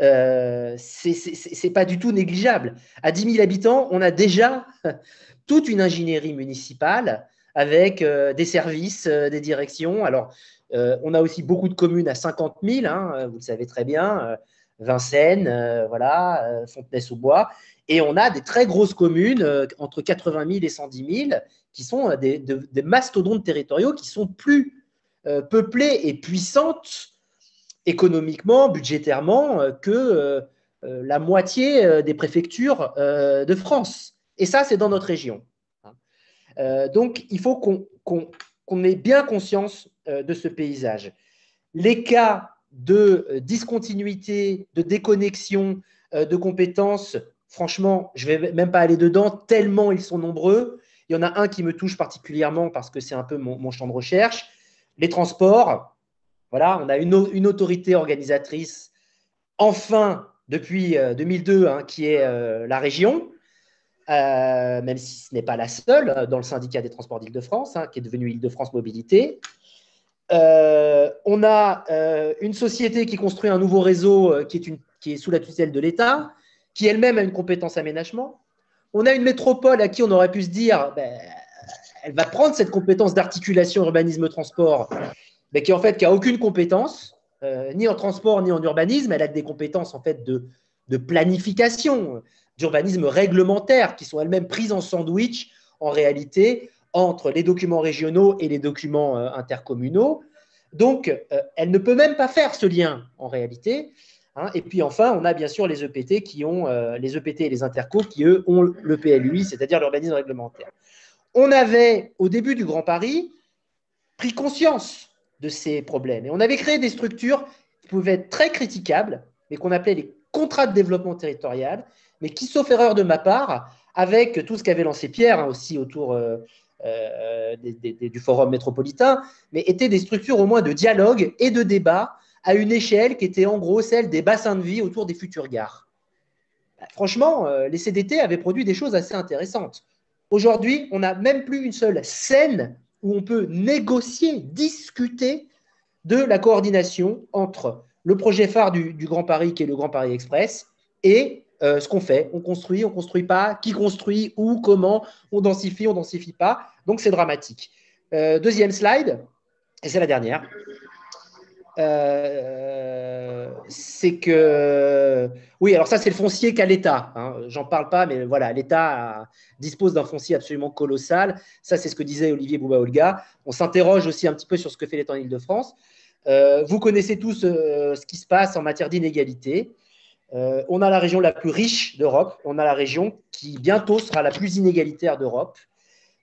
[SPEAKER 3] Euh, c'est pas du tout négligeable. À 10 000 habitants, on a déjà toute une ingénierie municipale avec des services, des directions. Alors, on a aussi beaucoup de communes à 50 000, hein, vous le savez très bien, Vincennes, voilà, Fontenay-sous-Bois. Et on a des très grosses communes, entre 80 000 et 110 000, qui sont des, mastodontes territoriaux qui sont plus peuplées et puissantes économiquement, budgétairement, que euh, la moitié euh, des préfectures euh, de France. Et ça, c'est dans notre région. donc, il faut qu'on ait bien conscience de ce paysage. Les cas de discontinuité, de déconnexion de compétences, franchement, je ne vais même pas aller dedans, tellement ils sont nombreux. Il y en a un qui me touche particulièrement parce que c'est un peu mon, champ de recherche. Les transports, voilà, on a une, autorité organisatrice enfin depuis 2002, euh, hein, qui est euh, la région, euh, même si ce n'est pas la seule dans le syndicat des transports d'Île-de-France, hein, qui est devenu Île-de-France Mobilité. On a une société qui construit un nouveau réseau qui est, une, qui est sous la tutelle de l'État, qui elle-même a une compétence aménagement. On a une métropole à qui on aurait pu se dire, ben, elle va prendre cette compétence d'articulation urbanisme-transport, mais qui en fait qui a aucune compétence. Euh, ni en transport ni en urbanisme. Elle a des compétences en fait de, planification, d'urbanisme réglementaire, qui sont elles-mêmes prises en sandwich en réalité entre les documents régionaux et les documents euh, intercommunaux. Donc, euh, elle ne peut même pas faire ce lien en réalité. Hein. Et puis enfin, on a bien sûr les EPT qui ont les EPT et les intercos qui eux ont le PLUI, c'est-à-dire l'urbanisme réglementaire. On avait au début du Grand Paris pris conscience de ces problèmes. Et on avait créé des structures qui pouvaient être très critiquables, mais qu'on appelait les contrats de développement territorial, mais qui, sauf erreur de ma part, avec tout ce qu'avait lancé Pierre hein, aussi autour euh, euh, du forum métropolitain, mais étaient des structures au moins de dialogue et de débat à une échelle qui était en gros celle des bassins de vie autour des futures gares. Bah, franchement, euh, les CDT avaient produit des choses assez intéressantes. Aujourd'hui, on n'a même plus une seule scène où on peut négocier, discuter de la coordination entre le projet phare du, Grand Paris, qui est le Grand Paris Express, et euh, ce qu'on fait. On construit, on construit pas, qui construit, où, comment, on densifie, on densifie pas. Donc, c'est dramatique. Euh, deuxième slide, et c'est la dernière. Euh, c'est que oui, alors ça c'est le foncier qu'a l'État. Hein. J'en parle pas, mais voilà, l'État dispose d'un foncier absolument colossal. Ça c'est ce que disait Olivier Bouba-Olga. On s'interroge aussi un petit peu sur ce que fait l'État en Ile-de-France. Euh, vous connaissez tous ce qui se passe en matière d'inégalité. On a la région la plus riche d'Europe. On a la région qui bientôt sera la plus inégalitaire d'Europe.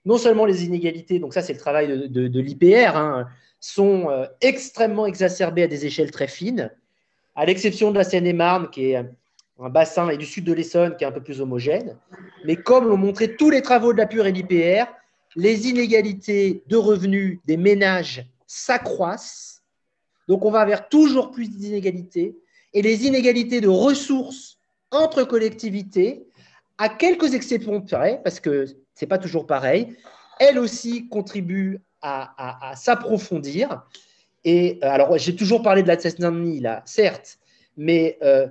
[SPEAKER 3] Non seulement les inégalités, donc ça c'est le travail de, l'IPR. Hein, sont euh, extrêmement exacerbées à des échelles très fines, à l'exception de la Seine-et-Marne, qui est un bassin, et du sud de l'Essonne, qui est un peu plus homogène. Mais comme l'ont montré tous les travaux de la Pure et l'IPR, les inégalités de revenus des ménages s'accroissent. Donc on va vers toujours plus d'inégalités. Et les inégalités de ressources entre collectivités, à quelques exceptions près, parce que ce n'est pas toujours pareil, elles aussi contribuent à, s'approfondir. Et euh, alors, j'ai toujours parlé de la Seine-Saint-Denis, là, certes, mais euh,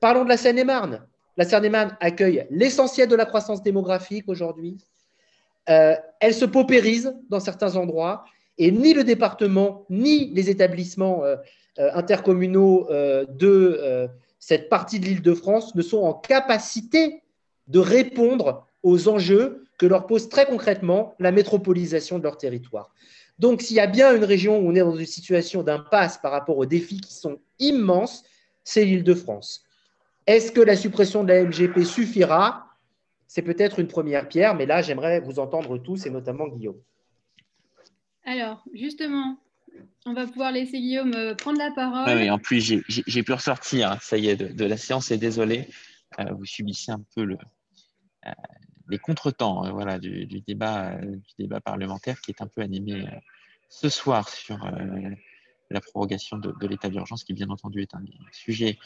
[SPEAKER 3] parlons de la Seine-et-Marne. La Seine-et-Marne accueille l'essentiel de la croissance démographique aujourd'hui. Euh, elle se paupérise dans certains endroits et ni le département ni les établissements intercommunaux de cette partie de l'île de France ne sont en capacité de répondre aux enjeux que leur pose très concrètement la métropolisation de leur territoire. Donc, s'il y a bien une région où on est dans une situation d'impasse par rapport aux défis qui sont immenses, c'est l'île de France. Est-ce que la suppression de la MGP suffira? C'est peut-être une première pierre, mais là, j'aimerais vous entendre tous, et notamment Guillaume.
[SPEAKER 4] Alors, justement, on va pouvoir laisser Guillaume euh, prendre la parole.
[SPEAKER 1] Oui, en plus, j'ai pu ressortir, hein, ça y est, de, la séance, et désolé, euh, vous subissez un peu le, euh, les contretemps voilà, du, débat, du débat parlementaire qui est un peu animé ce soir sur la prorogation de, l'état d'urgence, qui bien entendu est un sujet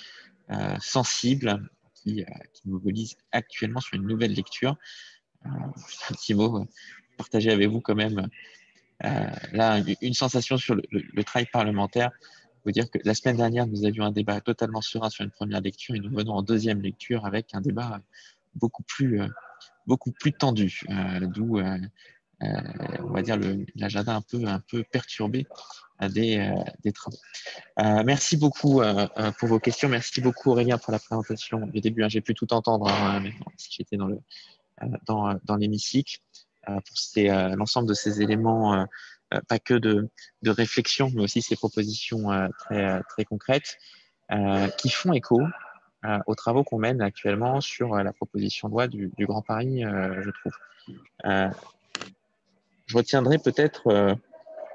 [SPEAKER 1] sensible qui, qui, mobilise actuellement sur une nouvelle lecture. un petit mot partagé avec vous quand même là une sensation sur le, travail parlementaire. Vous dire que la semaine dernière, nous avions un débat totalement serein sur une première lecture et nous venons en deuxième lecture avec un débat beaucoup plus beaucoup plus tendu, euh, d'où euh, on va dire, l'agenda un peu, un peu perturbé des, travaux. merci beaucoup pour vos questions. Merci beaucoup Aurélien pour la présentation du début. Hein. J'ai pu tout entendre hein, si j'étais dans le dans l'hémicycle pour l'ensemble de ces éléments euh, pas que de, réflexion, mais aussi ces propositions euh, très, euh, concrètes qui font écho aux travaux qu'on mène actuellement sur la proposition de loi du, Grand Paris, je trouve. je retiendrai peut-être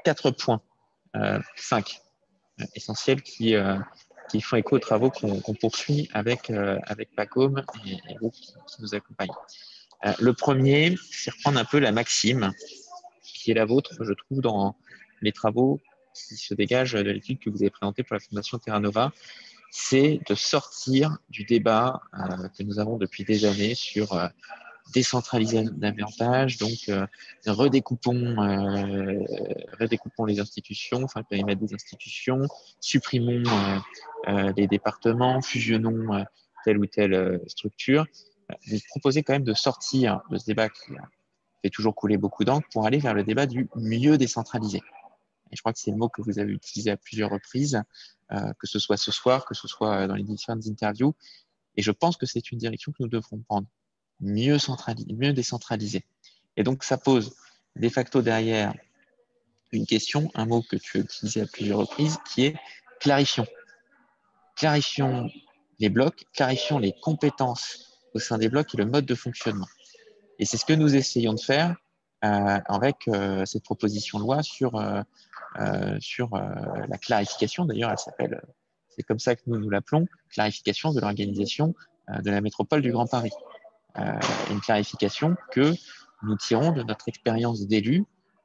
[SPEAKER 1] quatre points, cinq essentiels qui, font écho aux travaux qu'on poursuit avec, avec PACOM et, et groupes qui, nous accompagnent. Le premier, c'est reprendre un peu la maxime qui est la vôtre, je trouve, dans les travaux qui se dégagent de l'étude que vous avez présentée pour la Fondation Terra Nova, c'est de sortir du débat euh, que nous avons depuis des années sur euh, décentraliser davantage, donc euh, redécoupons, redécoupons les institutions, enfin périmètre des institutions, supprimons les départements, fusionnons telle ou telle structure. Vous proposez quand même de sortir de ce débat qui fait toujours couler beaucoup d'encre pour aller vers le débat du mieux décentralisé. Et je crois que c'est le mot que vous avez utilisé à plusieurs reprises, euh, que ce soit ce soir, que ce soit dans les différentes interviews. Et je pense que c'est une direction que nous devrons prendre. Mieux, mieux décentraliser. Et donc, ça pose de facto derrière une question, un mot que tu as utilisé à plusieurs reprises, qui est clarifions. Clarifions les blocs, clarifions les compétences au sein des blocs et le mode de fonctionnement. Et c'est ce que nous essayons de faire euh, avec euh, cette proposition de loi sur, euh, sur la clarification. D'ailleurs, elle s'appelle, c'est comme ça que nous nous l'appelons, clarification de l'organisation de la métropole du Grand Paris. une clarification que nous tirons de notre expérience d'élus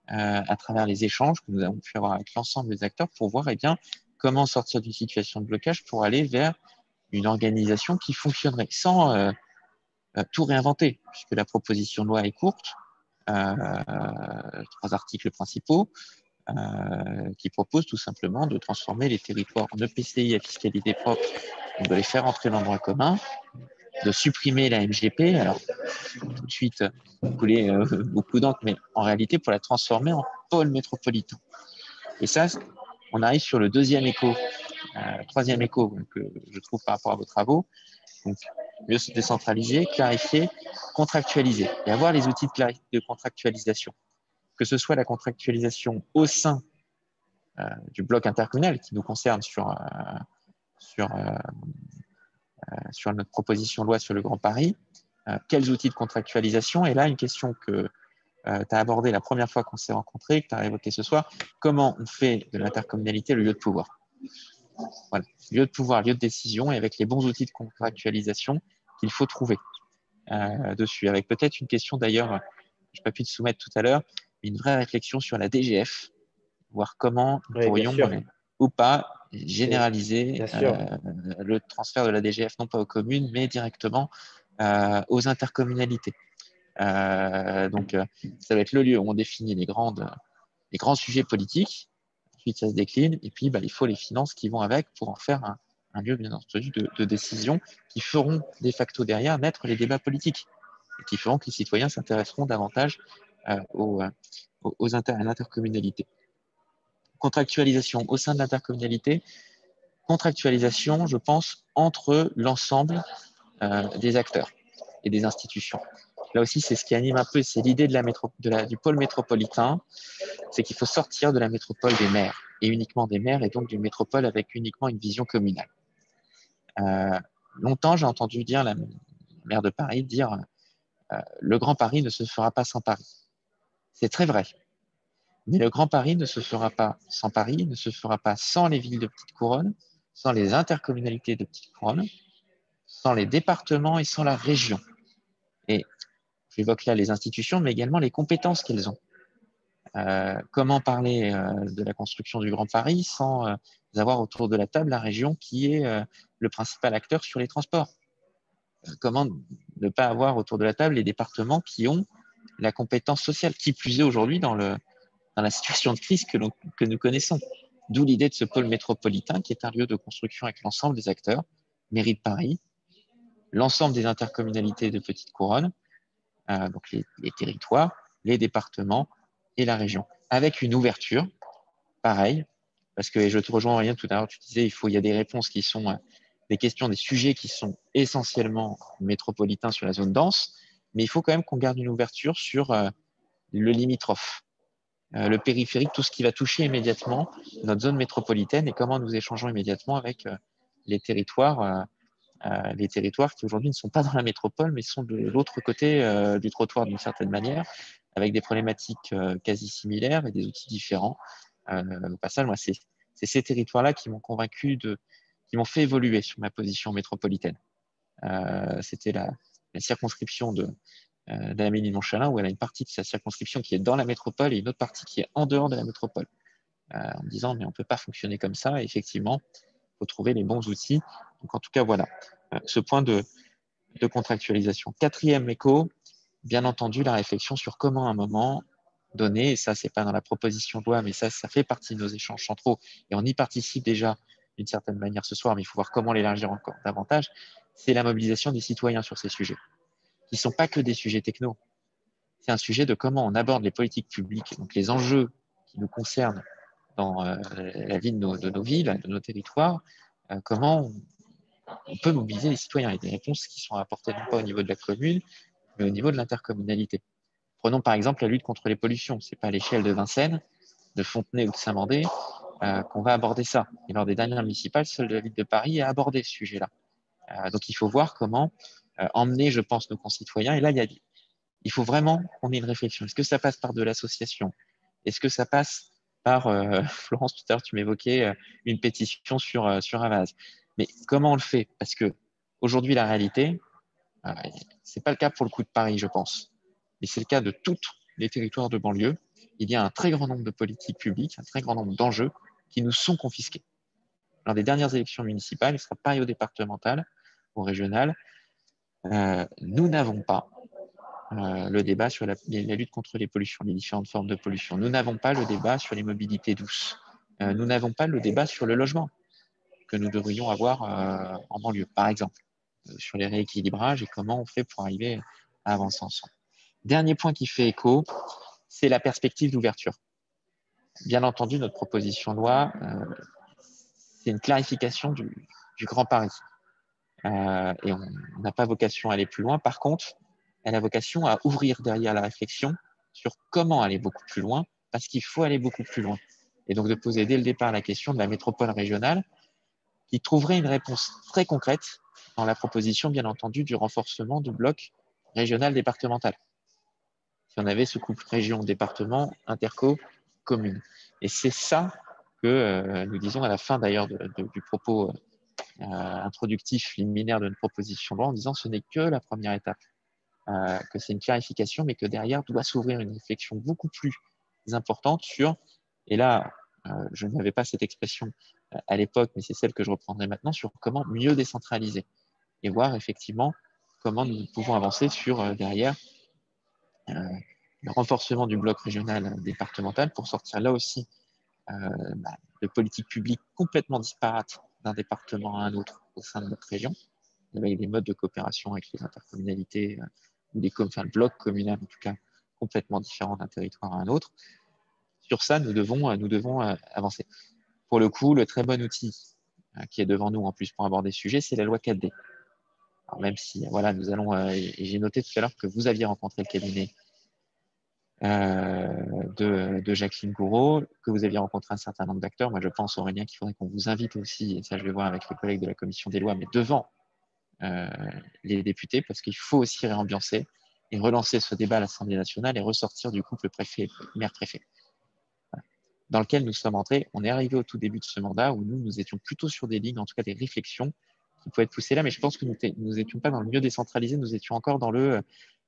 [SPEAKER 1] à travers les échanges que nous avons pu avoir avec l'ensemble des acteurs pour voir eh bien, comment sortir d'une situation de blocage pour aller vers une organisation qui fonctionnerait sans tout réinventer, puisque la proposition de loi est courte, euh, trois articles principaux, euh, qui proposent tout simplement de transformer les territoires en EPCI à fiscalité propre, de les faire entrer dans le droit commun, de supprimer la MGP, alors tout de suite couler beaucoup d'encre, mais en réalité pour la transformer en pôle métropolitain. Et ça, on arrive sur le deuxième écho, troisième écho que je trouve par rapport à vos travaux. Donc, mieux se décentraliser, clarifier, contractualiser et avoir les outils de, contractualisation. Que ce soit la contractualisation au sein euh, du bloc intercommunal qui nous concerne sur, euh, euh, sur notre proposition de loi sur le Grand Paris, quels outils de contractualisation? Et là, une question que tu as abordée la première fois qu'on s'est rencontrés, que tu as évoquée ce soir, comment on fait de l'intercommunalité le lieu de pouvoir? Voilà. lieu de pouvoir, lieu de décision, et avec les bons outils de contractualisation qu'il faut trouver euh, dessus. Avec peut-être une question d'ailleurs, je n'ai pas pu te soumettre tout à l'heure, une vraie réflexion sur la DGF, voir comment nous pourrions ou pas généraliser euh, le transfert de la DGF, non pas aux communes, mais directement euh, aux intercommunalités. donc, ça va être le lieu où on définit les, grandes, les grands sujets politiques ensuite ça se décline, et puis bah, il faut les finances qui vont avec pour en faire un, lieu, bien entendu, de, décision qui feront de facto derrière naître les débats politiques, et qui feront que les citoyens s'intéresseront davantage euh, aux, euh, aux inter à l'intercommunalité. Contractualisation au sein de l'intercommunalité, contractualisation, je pense, entre l'ensemble euh, des acteurs et des institutions. Là aussi, c'est ce qui anime un peu, c'est l'idée du pôle métropolitain, c'est qu'il faut sortir de la métropole des maires, et uniquement des maires, et donc d'une métropole avec uniquement une vision communale. Euh, longtemps, j'ai entendu dire la maire de Paris dire euh, le Grand Paris ne se fera pas sans Paris. C'est très vrai. Mais le Grand Paris ne se fera pas sans Paris, ne se fera pas sans les villes de petite couronne, sans les intercommunalités de petite couronne, sans les départements et sans la région. Et J'évoque là les institutions, mais également les compétences qu'elles ont. Euh, comment parler euh, de la construction du Grand Paris sans euh, avoir autour de la table la région qui est le principal acteur sur les transports? Comment ne pas avoir autour de la table les départements qui ont la compétence sociale, qui plus est aujourd'hui dans, la situation de crise que, que nous connaissons? D'où l'idée de ce pôle métropolitain qui est un lieu de construction avec l'ensemble des acteurs, mairie de Paris, l'ensemble des intercommunalités de Petite Couronne, euh, donc les, territoires, les départements, et la région, avec une ouverture, pareil, parce que je te rejoins rien tout à l'heure, tu disais, il faut, il y a des réponses qui sont euh, des questions, des sujets qui sont essentiellement métropolitains sur la zone dense, mais il faut quand même qu'on garde une ouverture sur euh, le limitrophe, le périphérique, tout ce qui va toucher immédiatement notre zone métropolitaine et comment nous échangeons immédiatement avec les territoires, les territoires qui aujourd'hui ne sont pas dans la métropole, mais sont de l'autre côté du trottoir d'une certaine manière, avec des problématiques quasi similaires et des outils différents. Euh, au passage, moi, c'est ces territoires-là qui m'ont convaincu de, qui m'ont fait évoluer sur ma position métropolitaine. Euh, c'était la, circonscription de euh, d'Amélie Monchalin, où elle a une partie de sa circonscription qui est dans la métropole et une autre partie qui est en dehors de la métropole. en me disant, mais on ne peut pas fonctionner comme ça. Et effectivement, faut trouver les bons outils. Donc, en tout cas, voilà, ce point de, de contractualisation. Quatrième écho, bien entendu, la réflexion sur comment, à un moment, donné, et ça, c'est pas dans la proposition de loi, mais ça, ça fait partie de nos échanges centraux, et on y participe déjà d'une certaine manière ce soir, mais il faut voir comment l'élargir encore davantage, c'est la mobilisation des citoyens sur ces sujets, qui ne sont pas que des sujets techno. C'est un sujet de comment on aborde les politiques publiques, donc les enjeux qui nous concernent dans euh, la vie de nos, villes, de nos territoires, euh, comment on, peut mobiliser les citoyens et des réponses qui sont apportées non pas au niveau de la commune, mais au niveau de l'intercommunalité. Prenons par exemple la lutte contre les pollutions. Ce n'est pas à l'échelle de Vincennes, de Fontenay ou de Saint-Mandé euh, qu'on va aborder ça. Et lors des dernières municipales, seule la ville de Paris a abordé ce sujet-là. Donc il faut voir comment emmener, je pense, nos concitoyens. Et là, il, y a, il faut vraiment qu'on ait une réflexion. Est-ce que ça passe par de l'association? Est-ce que ça passe par, Florence, tout à l'heure, tu m'évoquais une pétition sur, sur Avaz. Mais comment on le fait? Parce que aujourd'hui, la réalité, ce n'est pas le cas pour le coup de Paris, je pense et c'est le cas de tous les territoires de banlieue, il y a un très grand nombre de politiques publiques, un très grand nombre d'enjeux qui nous sont confisqués. Lors des dernières élections municipales, il sera pareil au départemental, au régional, euh, nous n'avons pas euh, le débat sur la, lutte contre les pollutions, les différentes formes de pollution. Nous n'avons pas le débat sur les mobilités douces. Euh, nous n'avons pas le débat sur le logement que nous devrions avoir en banlieue, par exemple, sur les rééquilibrages et comment on fait pour arriver à avancer ensemble. Dernier point qui fait écho, c'est la perspective d'ouverture. Bien entendu, notre proposition de loi, euh, c'est une clarification du, Grand Paris. Euh, et on n'a pas vocation à aller plus loin. Par contre, elle a vocation à ouvrir derrière la réflexion sur comment aller beaucoup plus loin, parce qu'il faut aller beaucoup plus loin. Et donc de poser dès le départ la question de la métropole régionale, qui trouverait une réponse très concrète dans la proposition, bien entendu, du renforcement du bloc régional départemental si on avait ce couple région, département, interco, commune. Et c'est ça que euh, nous disons à la fin d'ailleurs du propos euh, introductif liminaire de notre proposition de loi en disant ce n'est que la première étape, euh, que c'est une clarification, mais que derrière doit s'ouvrir une réflexion beaucoup plus importante sur, et là, je n'avais pas cette expression à l'époque, mais c'est celle que je reprendrai maintenant, sur comment mieux décentraliser et voir effectivement comment nous pouvons avancer sur derrière euh, le renforcement du bloc régional départemental pour sortir là aussi euh, bah, de politiques publiques complètement disparates d'un département à un autre au sein de notre région. Il y a des modes de coopération avec les intercommunalités euh, des enfin, le bloc en tout cas complètement différents d'un territoire à un autre. Sur ça, nous devons, nous devons avancer. Pour le coup, le très bon outil qui est devant nous en plus pour aborder ce sujet, c'est la loi 4D. Alors même si, voilà, nous allons, et j'ai noté tout à l'heure que vous aviez rencontré le cabinet euh, de, Jacqueline Gouraud, que vous aviez rencontré un certain nombre d'acteurs. Moi, je pense, Aurélien, qu'il faudrait qu'on vous invite aussi, et ça, je vais voir avec les collègues de la commission des lois, mais devant euh, les députés, parce qu'il faut aussi réambiancer et relancer ce débat à l'Assemblée nationale et ressortir du couple préfet maire-préfet. Dans lequel nous sommes entrés, on est arrivé au tout début de ce mandat où nous, nous étions plutôt sur des lignes, en tout cas des réflexions qui pouvaient être poussées là, mais je pense que nous n'étions pas dans le mieux décentralisé, nous étions encore dans le euh,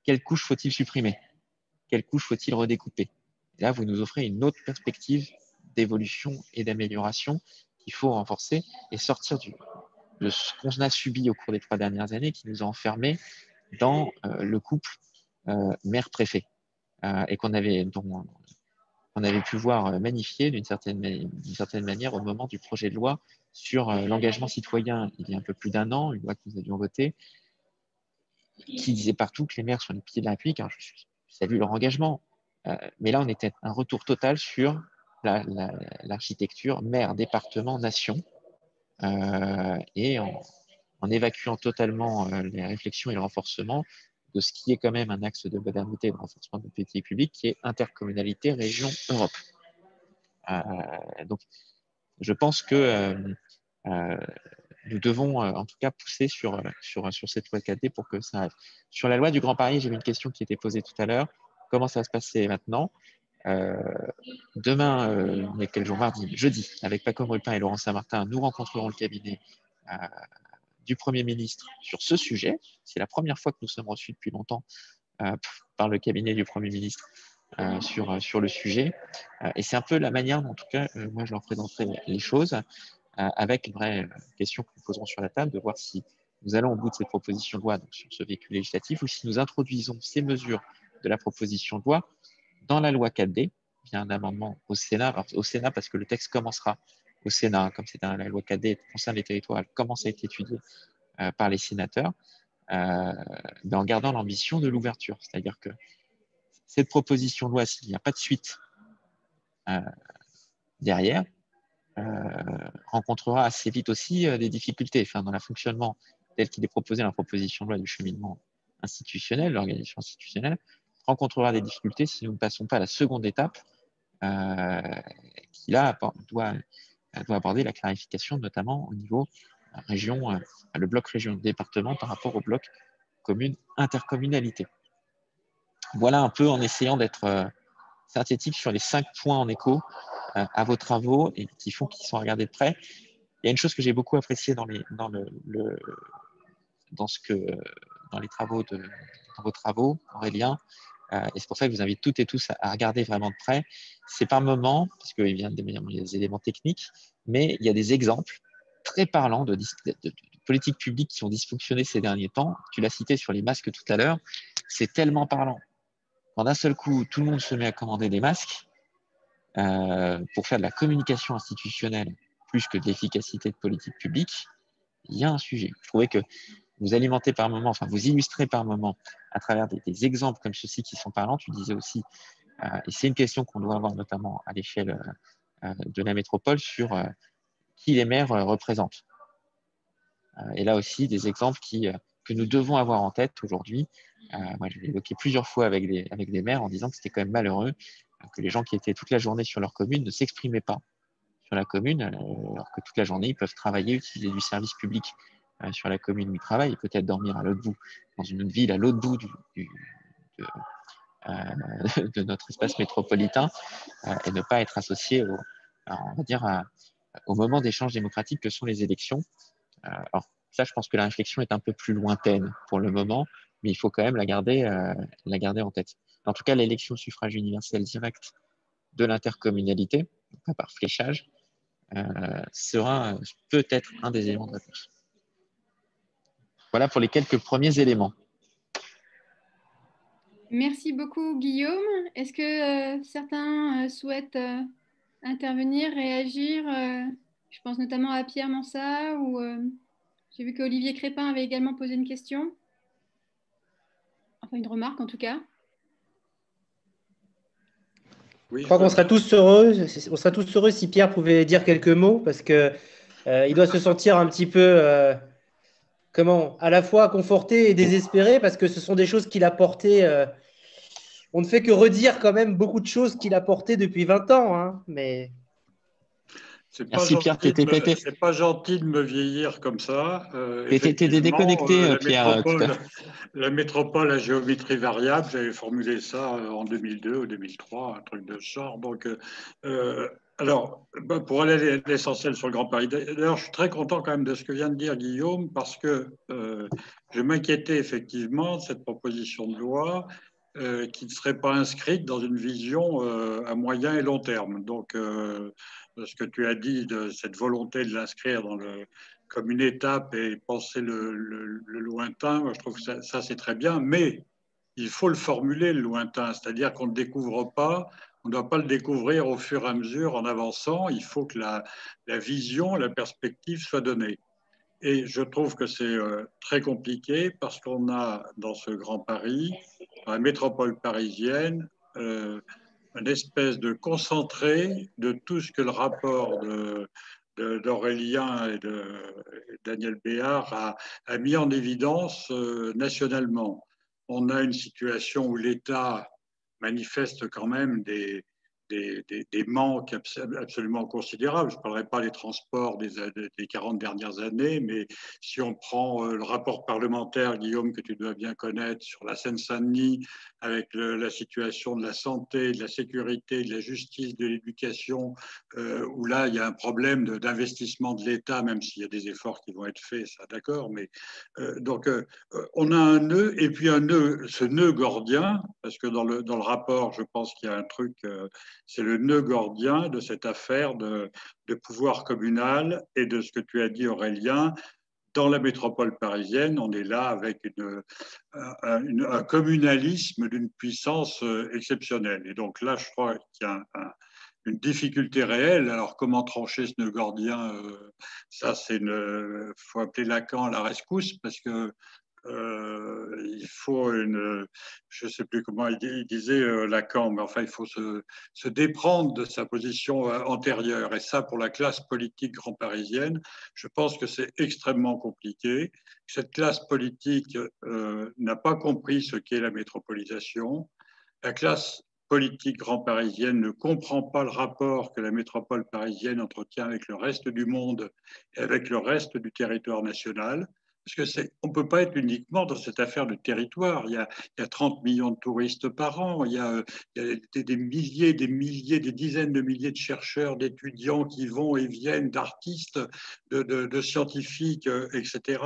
[SPEAKER 1] quelle couche faut-il supprimer? Quelle couche faut-il redécouper? Là, vous nous offrez une autre perspective d'évolution et d'amélioration qu'il faut renforcer et sortir du, de ce qu'on a subi au cours des trois dernières années qui nous a enfermés dans euh, le couple euh, maire-préfet euh, et qu'on avait, avait pu voir magnifier d'une certaine, manière au moment du projet de loi sur l'engagement citoyen il y a un peu plus d'un an, une loi que nous avions votée, qui disait partout que les maires sont les pieds de la République. je suis salue leur engagement. mais là, on était un retour total sur l'architecture maire, département, nation, et en, évacuant totalement les réflexions et le renforcement de ce qui est quand même un axe de modernité et de renforcement de politique publique, qui est intercommunalité, région, Europe. donc, je pense que nous devons en tout cas pousser sur, sur, sur cette loi 4D pour que ça arrive. Sur la loi du Grand Paris, j'ai une question qui était posée tout à l'heure. Comment ça va se passer maintenant? Euh, Demain, euh, est quel jour Mardi, jeudi, avec Paco Rupin et Laurent Saint-Martin, nous rencontrerons le cabinet euh, du Premier ministre sur ce sujet. C'est la première fois que nous sommes reçus depuis longtemps par le cabinet du Premier ministre sur, sur le sujet. et c'est un peu la manière dont, en tout cas, moi, je leur présenterai les choses avec une vraie question que nous poserons sur la table, de voir si nous allons au bout de cette proposition de loi donc sur ce véhicule législatif ou si nous introduisons ces mesures de la proposition de loi dans la loi 4D via un amendement au Sénat. au Sénat, parce que le texte commencera au Sénat, hein, comme c'est la loi 4D concerne les territoires, elle commence à être étudiée euh, par les sénateurs, euh, en gardant l'ambition de l'ouverture. C'est-à-dire que cette proposition de loi, s'il n'y a pas de suite euh, derrière, rencontrera assez vite aussi des difficultés dans le fonctionnement tel qu'il est proposé dans la proposition de loi du cheminement institutionnel, l'organisation institutionnelle, rencontrera des difficultés si nous ne passons pas à la seconde étape euh, qui là doit, doit, aborder la clarification notamment au niveau euh, région, euh, le bloc région département par rapport au bloc commune intercommunalité. Voilà un peu en essayant d'être synthétique sur les cinq points en écho à vos travaux et qui font qu'ils sont regardés de près. Il y a une chose que j'ai beaucoup appréciée dans, les, dans, le, dans, ce que, dans les travaux de dans vos travaux, Aurélien, euh, et c'est pour ça que je vous invite toutes et tous à, regarder vraiment de près. C'est par moment, parce qu'il vient des, des éléments techniques, mais il y a des exemples très parlants de, politiques publiques qui ont dysfonctionné ces derniers temps. Tu l'as cité sur les masques tout à l'heure. C'est tellement parlant. Quand d'un seul coup, tout le monde se met à commander des masques euh, pour faire de la communication institutionnelle plus que de l'efficacité de politique publique, il y a un sujet. Je trouvais que vous alimentez par moment, enfin vous illustrez par moment à travers des, exemples comme ceux-ci qui sont parlants. Tu disais aussi, euh, et c'est une question qu'on doit avoir notamment à l'échelle euh, de la métropole sur euh, qui les maires représentent. et là aussi, des exemples que nous devons avoir en tête aujourd'hui. moi, je l'ai évoqué plusieurs fois avec des, avec des maires en disant que c'était quand même malheureux que les gens qui étaient toute la journée sur leur commune ne s'exprimaient pas sur la commune, alors que toute la journée, ils peuvent travailler, utiliser du service public euh, sur la commune où il travaille et peut-être dormir à l'autre bout, dans une autre ville, à l'autre bout euh, de, notre espace métropolitain euh, et ne pas être associé au, on va dire, au moment d'échange démocratique que sont les élections. alors, ça, je pense que la réflexion est un peu plus lointaine pour le moment, mais il faut quand même la garder, la garder en tête. En tout cas, l'élection au suffrage universel direct de l'intercommunalité, pas par fléchage, sera peut-être un des éléments de réponse. Voilà pour les quelques premiers éléments.
[SPEAKER 4] Merci beaucoup, Guillaume. Est-ce que euh, certains euh, souhaitent euh, intervenir, réagir Je pense notamment à Pierre Mansat ou j'ai vu qu'Olivier Crépin avait également posé une question. Enfin, une remarque en tout cas.
[SPEAKER 3] je crois qu'on serait tous heureux. On serait tous heureux si Pierre pouvait dire quelques mots parce que il doit se sentir un petit peu comment, à la fois conforté et désespéré parce que ce sont des choses qu'il a portées. Euh, on ne fait que redire quand même beaucoup de choses qu'il a portées depuis 20 ans. Hein, mais...
[SPEAKER 11] C'est pas, C'est pas gentil de me vieillir comme ça.
[SPEAKER 1] Euh, T'es déconnecté, euh, Pierre.
[SPEAKER 11] la métropole à géométrie variable, j'avais formulé ça en 2002 ou 2003, un truc de genre. Donc, euh, alors, bah, pour aller à l'essentiel sur le Grand Paris, d'ailleurs, je suis très content quand même de ce que vient de dire Guillaume, parce que euh, je m'inquiétais effectivement de cette proposition de loi euh, qui ne serait pas inscrite dans une vision euh, à moyen et long terme. Donc, ce que tu as dit de cette volonté de l'inscrire dans le, comme une étape et penser le, lointain, moi, je trouve que ça, ça c'est très bien, mais il faut le formuler, le lointain, c'est-à-dire qu'on ne découvre pas on ne doit pas le découvrir au fur et à mesure en avançant. Il faut que la, vision, la perspective soit donnée. Et je trouve que c'est euh, très compliqué parce qu'on a dans ce Grand Paris, dans la métropole parisienne, une espèce de concentré de tout ce que le rapport d'Aurélien et de Daniel Béard a, a mis en évidence nationalement. On a une situation où l'État manifeste quand même des, des, manques absolument considérables. Je ne parlerai pas des transports des, des, 40 dernières années, mais si on prend euh, le rapport parlementaire, Guillaume, que tu dois bien connaître, sur la Seine-Saint-Denis, avec la situation de la santé, de la sécurité, de la justice, de l'éducation, euh, où là, il y a un problème d'investissement de, l'État, même s'il y a des efforts qui vont être faits, ça d'accord, mais euh, donc on a un nœud, et puis un nœud, ce nœud gordien, parce que dans le, dans le rapport, je pense qu'il y a un truc c'est le nœud gordien de cette affaire de, pouvoir communal et de ce que tu as dit, Aurélien. Dans la métropole parisienne, on est là avec un, communalisme d'une puissance euh, exceptionnelle. Et donc là, je crois qu'il y a une difficulté réelle. Alors, comment trancher ce nœud gordien euh, Ça, c'est faut appeler Lacan la rescousse parce que euh, il faut une, je ne sais plus comment il, disait euh, Lacan, mais enfin, il faut se, déprendre de sa position euh, antérieure. Et ça, pour la classe politique grand parisienne, je pense que c'est extrêmement compliqué. Cette classe politique n'a pas compris ce qu'est la métropolisation. La classe politique grand parisienne ne comprend pas le rapport que la métropole parisienne entretient avec le reste du monde et avec le reste du territoire national. Parce qu'on ne peut pas être uniquement dans cette affaire de territoire. Il y, a, il y a 30 millions de touristes par an, il y a, des, milliers, des milliers, des dizaines de milliers de chercheurs, d'étudiants qui vont et viennent, d'artistes, de, scientifiques, euh, etc.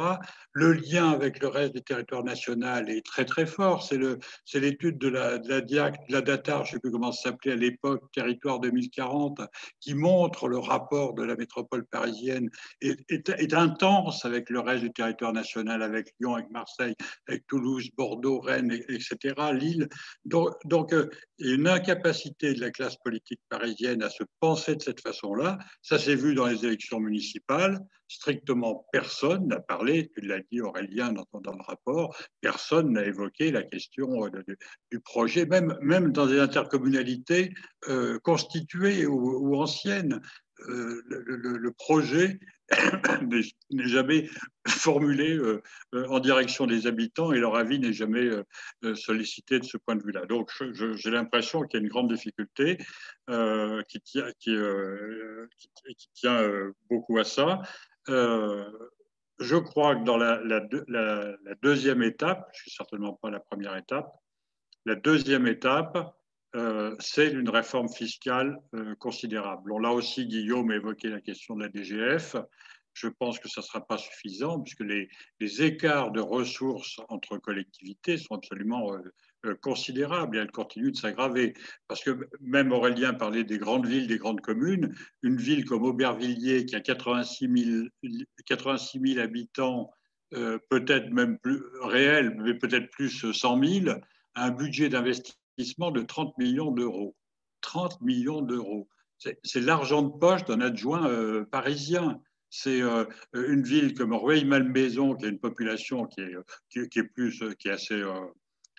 [SPEAKER 11] Le lien avec le reste du territoire national est très très fort. C'est l'étude de la, de DIAC, de la DATAR, je ne sais plus comment ça s'appelait à l'époque, Territoire 2040, qui montre le rapport de la métropole parisienne est, est intense avec le reste du territoire national avec Lyon, avec Marseille, avec Toulouse, Bordeaux, Rennes, etc., Lille. Donc, donc euh, une incapacité de la classe politique parisienne à se penser de cette façon-là, ça s'est vu dans les élections municipales. Strictement personne n'a parlé, tu l'as dit Aurélien dans, dans, le rapport, personne n'a évoqué la question euh, du projet, même, même dans des intercommunalités euh, constituées ou, anciennes. le, le, projet n'est jamais formulé euh, euh, en direction des habitants et leur avis n'est jamais euh, sollicité de ce point de vue-là. Donc j'ai l'impression qu'il y a une grande difficulté qui tient, beaucoup à ça. je crois que dans la, la, la, deuxième étape, je ne suis certainement pas la première étape, la deuxième étape, c'est une réforme fiscale considérable. On l'a aussi, Guillaume a évoqué la question de la DGF je pense que ça ne sera pas suffisant puisque les, écarts de ressources entre collectivités sont absolument euh, euh, considérables et elles continuent de s'aggraver. Parce que même Aurélien parlait des grandes villes, des grandes communes. Une ville comme Aubervilliers qui a 86 000, 86 000 habitants, euh, peut-être même plus réel, mais peut-être plus 100 000, a un budget d'investissement de 30 millions d'euros. 30 millions d'euros. C'est l'argent de poche d'un adjoint parisien c'est euh, une ville comme Rueil-Malmaison, qui a une population qui est, qui, est plus, qui est assez euh,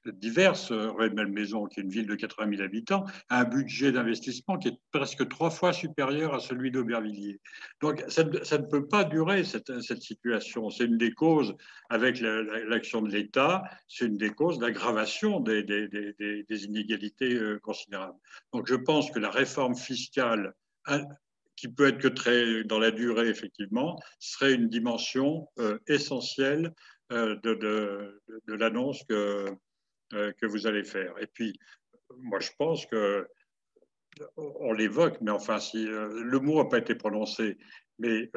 [SPEAKER 11] diverse. Rueil-Malmaison, qui est une ville de 80 000 habitants, a un budget d'investissement qui est presque trois fois supérieur à celui d'Aubervilliers. Donc, ça, ne peut pas durer, cette, cette situation. C'est une des causes, avec l'action de l'État, c'est une des causes d'aggravation des, des, des, inégalités euh, considérables. Donc, je pense que la réforme fiscale qui peut être que très dans la durée, effectivement, serait une dimension euh, essentielle euh, de, de, l'annonce que, euh, que vous allez faire. Et puis, moi, je pense que on l'évoque, mais enfin, si le mot n'a pas été prononcé, mais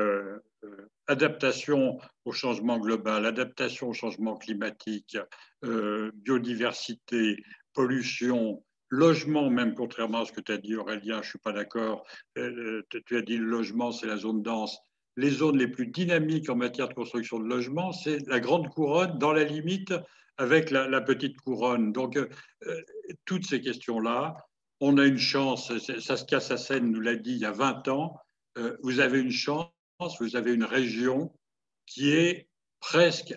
[SPEAKER 11] adaptation au changement global, adaptation au changement climatique, biodiversité, pollution, Logement, même contrairement à ce que tu as dit Aurélien, je ne suis pas d'accord. Euh, tu as dit le logement, c'est la zone dense. Les zones les plus dynamiques en matière de construction de logement, c'est la grande couronne dans la limite avec la, petite couronne. Donc, euh, toutes ces questions-là, on a une chance. Saskia Sassen nous l'a dit il y a 20 ans. Euh, vous avez une chance, vous avez une région qui est presque,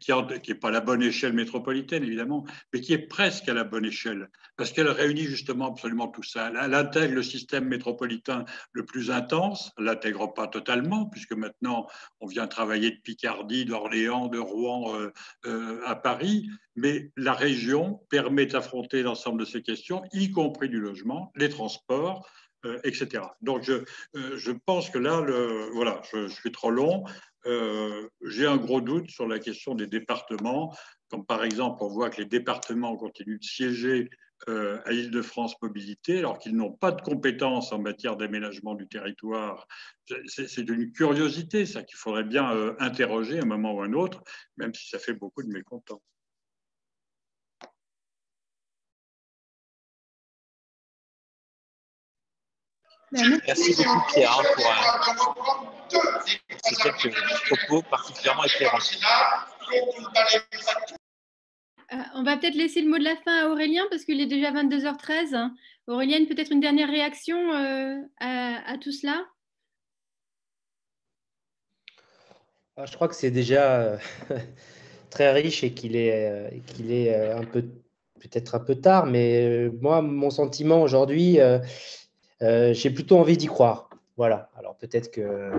[SPEAKER 11] qui n'est pas la bonne échelle métropolitaine évidemment, mais qui est presque à la bonne échelle, parce qu'elle réunit justement absolument tout ça. Elle intègre le système métropolitain le plus intense, elle l'intègre pas totalement, puisque maintenant on vient travailler de Picardie, d'Orléans, de Rouen euh, euh, à Paris, mais la région permet d'affronter l'ensemble de ces questions, y compris du logement, les transports, euh, etc. Donc je, je, pense que là, le, voilà, je, suis trop long. Euh, j'ai un gros doute sur la question des départements, comme par exemple on voit que les départements continuent de siéger euh, à Île-de-France Mobilité alors qu'ils n'ont pas de compétences en matière d'aménagement du territoire. C'est une curiosité, ça qu'il faudrait bien euh, interroger à un moment ou à un autre, même si ça fait beaucoup de mécontents.
[SPEAKER 1] Merci beaucoup Pierre hein, pour euh, ces quelques propos particulièrement éclairants.
[SPEAKER 4] Euh, on va peut-être laisser le mot de la fin à Aurélien parce qu'il est déjà 22h13. Aurélien, peut-être une dernière réaction euh, à, tout cela?
[SPEAKER 3] Ah, Je crois que c'est déjà très riche et qu'il est, qu'il est un peu peut-être un peu tard, mais moi, mon sentiment aujourd'hui, euh, j'ai plutôt envie d'y croire. Voilà. Alors peut-être que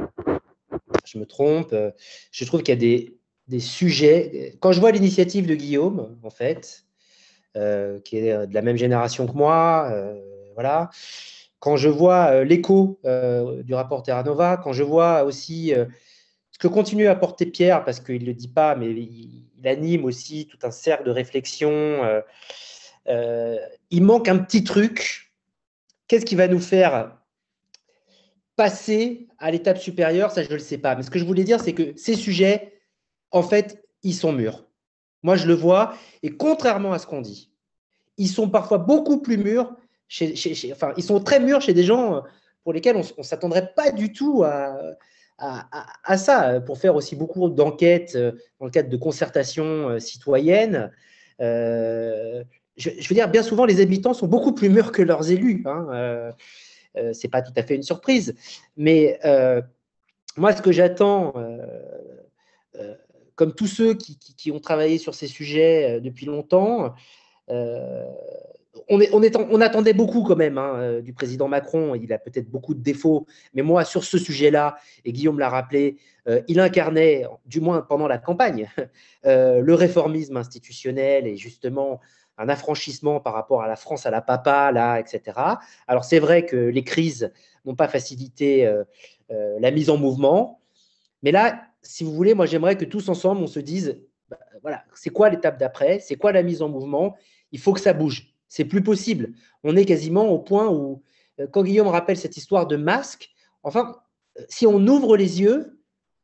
[SPEAKER 3] je me trompe. Je trouve qu'il y a des, des, sujets. Quand je vois l'initiative de Guillaume, en fait, euh, qui est de la même génération que moi, euh, voilà. Quand je vois l'écho du rapport Terra Nova, quand je vois aussi ce que continue à porter Pierre, parce qu'il ne le dit pas, mais il, il, anime aussi tout un cercle de réflexion. il manque un petit truc Qu'est-ce qui va nous faire passer à l'étape supérieure? Ça, je ne le sais pas. Mais ce que je voulais dire, c'est que ces sujets, en fait, ils sont mûrs. Moi, je le vois. Et contrairement à ce qu'on dit, ils sont parfois beaucoup plus mûrs. Chez, enfin, ils sont très mûrs chez des gens pour lesquels on ne s'attendrait pas du tout à, ça, pour faire aussi beaucoup d'enquêtes euh, dans le cadre de concertations euh, citoyennes. Euh, je, veux dire, bien souvent, les habitants sont beaucoup plus mûrs que leurs élus. Hein. Euh, euh, ce n'est pas tout à fait une surprise. Mais euh, moi, ce que j'attends, comme tous ceux qui, ont travaillé sur ces sujets depuis longtemps, on, attendait beaucoup quand même hein, du président Macron. Il a peut-être beaucoup de défauts, mais moi, sur ce sujet-là, et Guillaume l'a rappelé, il incarnait, du moins pendant la campagne, le réformisme institutionnel et justement un affranchissement par rapport à la France à la papa, là, etc. Alors c'est vrai que les crises n'ont pas facilité euh, euh, la mise en mouvement, mais là, si vous voulez, moi j'aimerais que tous ensemble, on se dise, bah, voilà, c'est quoi l'étape d'après, c'est quoi la mise en mouvement, il faut que ça bouge, c'est plus possible. On est quasiment au point où, euh, quand Guillaume rappelle cette histoire de masque, enfin, si on ouvre les yeux,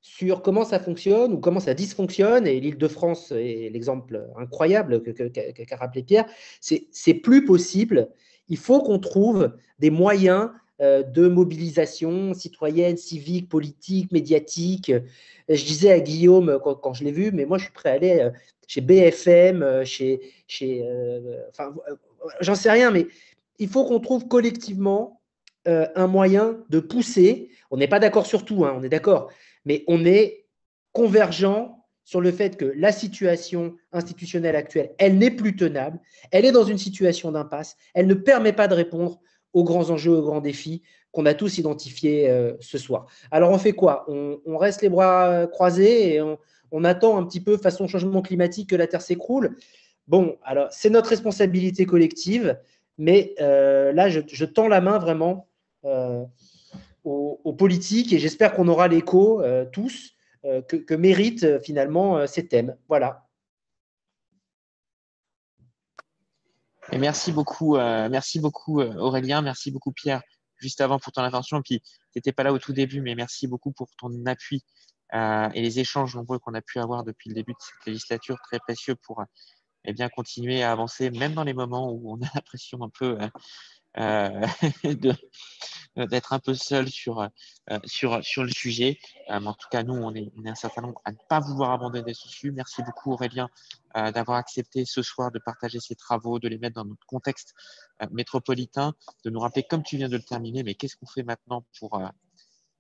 [SPEAKER 3] sur comment ça fonctionne ou comment ça dysfonctionne, et l'Île-de-France est l'exemple incroyable qu'a rappelé Pierre, c'est plus possible. Il faut qu'on trouve des moyens euh, de mobilisation citoyenne, civique, politique, médiatique. Je disais à Guillaume quand, je l'ai vu, mais moi je suis prêt à aller euh, chez BFM, euh, chez, j'en sais rien, mais il faut qu'on trouve collectivement un moyen de pousser. On n'est pas d'accord sur tout, hein, on est d'accord, mais on est convergent sur le fait que la situation institutionnelle actuelle, elle n'est plus tenable, elle est dans une situation d'impasse, elle ne permet pas de répondre aux grands enjeux, aux grands défis qu'on a tous identifiés euh, ce soir. Alors on fait quoi? On, reste les bras croisés et on, attend un petit peu, façon changement climatique, que la Terre s'écroule? Bon, alors c'est notre responsabilité collective, mais euh, là, je, tends la main vraiment euh, aux, politiques et j'espère qu'on aura l'écho euh, tous euh, que, méritent euh, finalement ces thèmes. Voilà.
[SPEAKER 1] Et merci beaucoup, merci beaucoup Aurélien, merci beaucoup Pierre, juste avant pour ton intervention. Puis tu n'étais pas là au tout début, mais merci beaucoup pour ton appui et les échanges nombreux qu'on a pu avoir depuis le début de cette législature, très précieux pour eh bien, continuer à avancer, même dans les moments où on a l'impression un peu euh, d'être un peu seul sur, euh, sur, sur le sujet. Euh, en tout cas, nous, on est, un certain nombre à ne pas vouloir abandonner ce sujet. Merci beaucoup, Aurélien, d'avoir accepté ce soir de partager ces travaux, de les mettre dans notre contexte métropolitain, de nous rappeler, comme tu viens de le terminer, mais qu'est-ce qu'on fait maintenant pour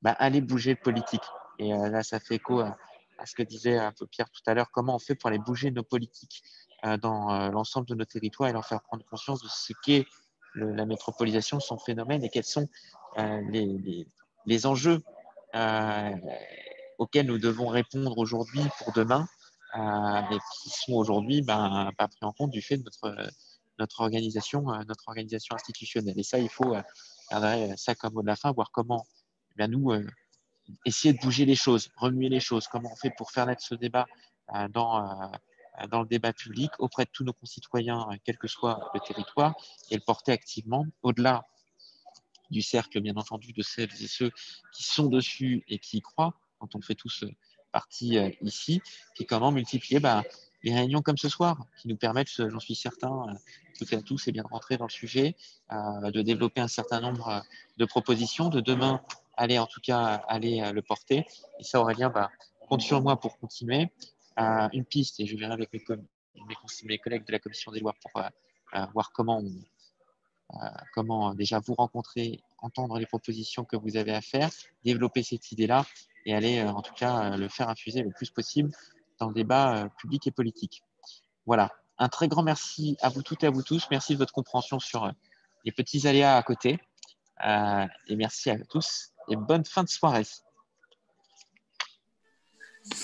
[SPEAKER 1] bah, aller bouger le politique? Et là, ça fait écho à à ce que disait un peu Pierre tout à l'heure, comment on fait pour aller bouger nos politiques dans l'ensemble de nos territoires et leur faire prendre conscience de ce qu'est la métropolisation, son phénomène et quels sont les, les, enjeux auxquels nous devons répondre aujourd'hui pour demain, mais qui sont aujourd'hui ben, pas pris en compte du fait de notre, organisation, notre organisation institutionnelle. Et ça, il faut regarder ça comme mot de la fin, voir comment eh nous essayer de bouger les choses, remuer les choses, comment on fait pour faire naître ce débat dans, dans le débat public auprès de tous nos concitoyens, quel que soit le territoire, et le porter activement au-delà du cercle, bien entendu, de celles et ceux qui sont dessus et qui y croient, quand on fait tous euh, partie euh, ici, puis comment multiplier bah, les réunions comme ce soir, qui nous permettent, j'en suis certain, euh, toutes et à tous, et bien de rentrer dans le sujet, de développer un certain nombre de propositions, de demain aller en tout cas aller le porter. Et ça, Aurélien, bah, compte sur moi pour continuer. Une piste, et je verrai avec mes, collègues de la commission des lois pour voir comment euh, comment déjà vous rencontrer, entendre les propositions que vous avez à faire, développer cette idée-là et aller euh, en tout cas euh, le faire infuser le plus possible dans le débat public et politique. Voilà, un très grand merci à vous toutes et à vous tous. Merci de votre compréhension sur les petits aléas à côté. et merci à tous et bonne fin de soirée.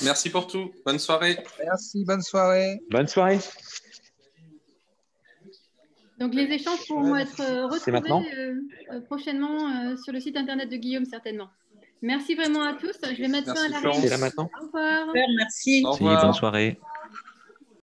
[SPEAKER 12] Merci pour tout. Bonne soirée.
[SPEAKER 13] Merci, bonne soirée.
[SPEAKER 1] Bonne soirée.
[SPEAKER 4] Donc les échanges pourront être euh, retrouvés euh, euh, prochainement sur le site internet de Guillaume certainement. Merci vraiment à tous. Je vais mettre fin à la réunion.
[SPEAKER 1] C'est là maintenant.
[SPEAKER 4] Au revoir.
[SPEAKER 14] Merci.
[SPEAKER 12] Au revoir.
[SPEAKER 1] Bonne soirée.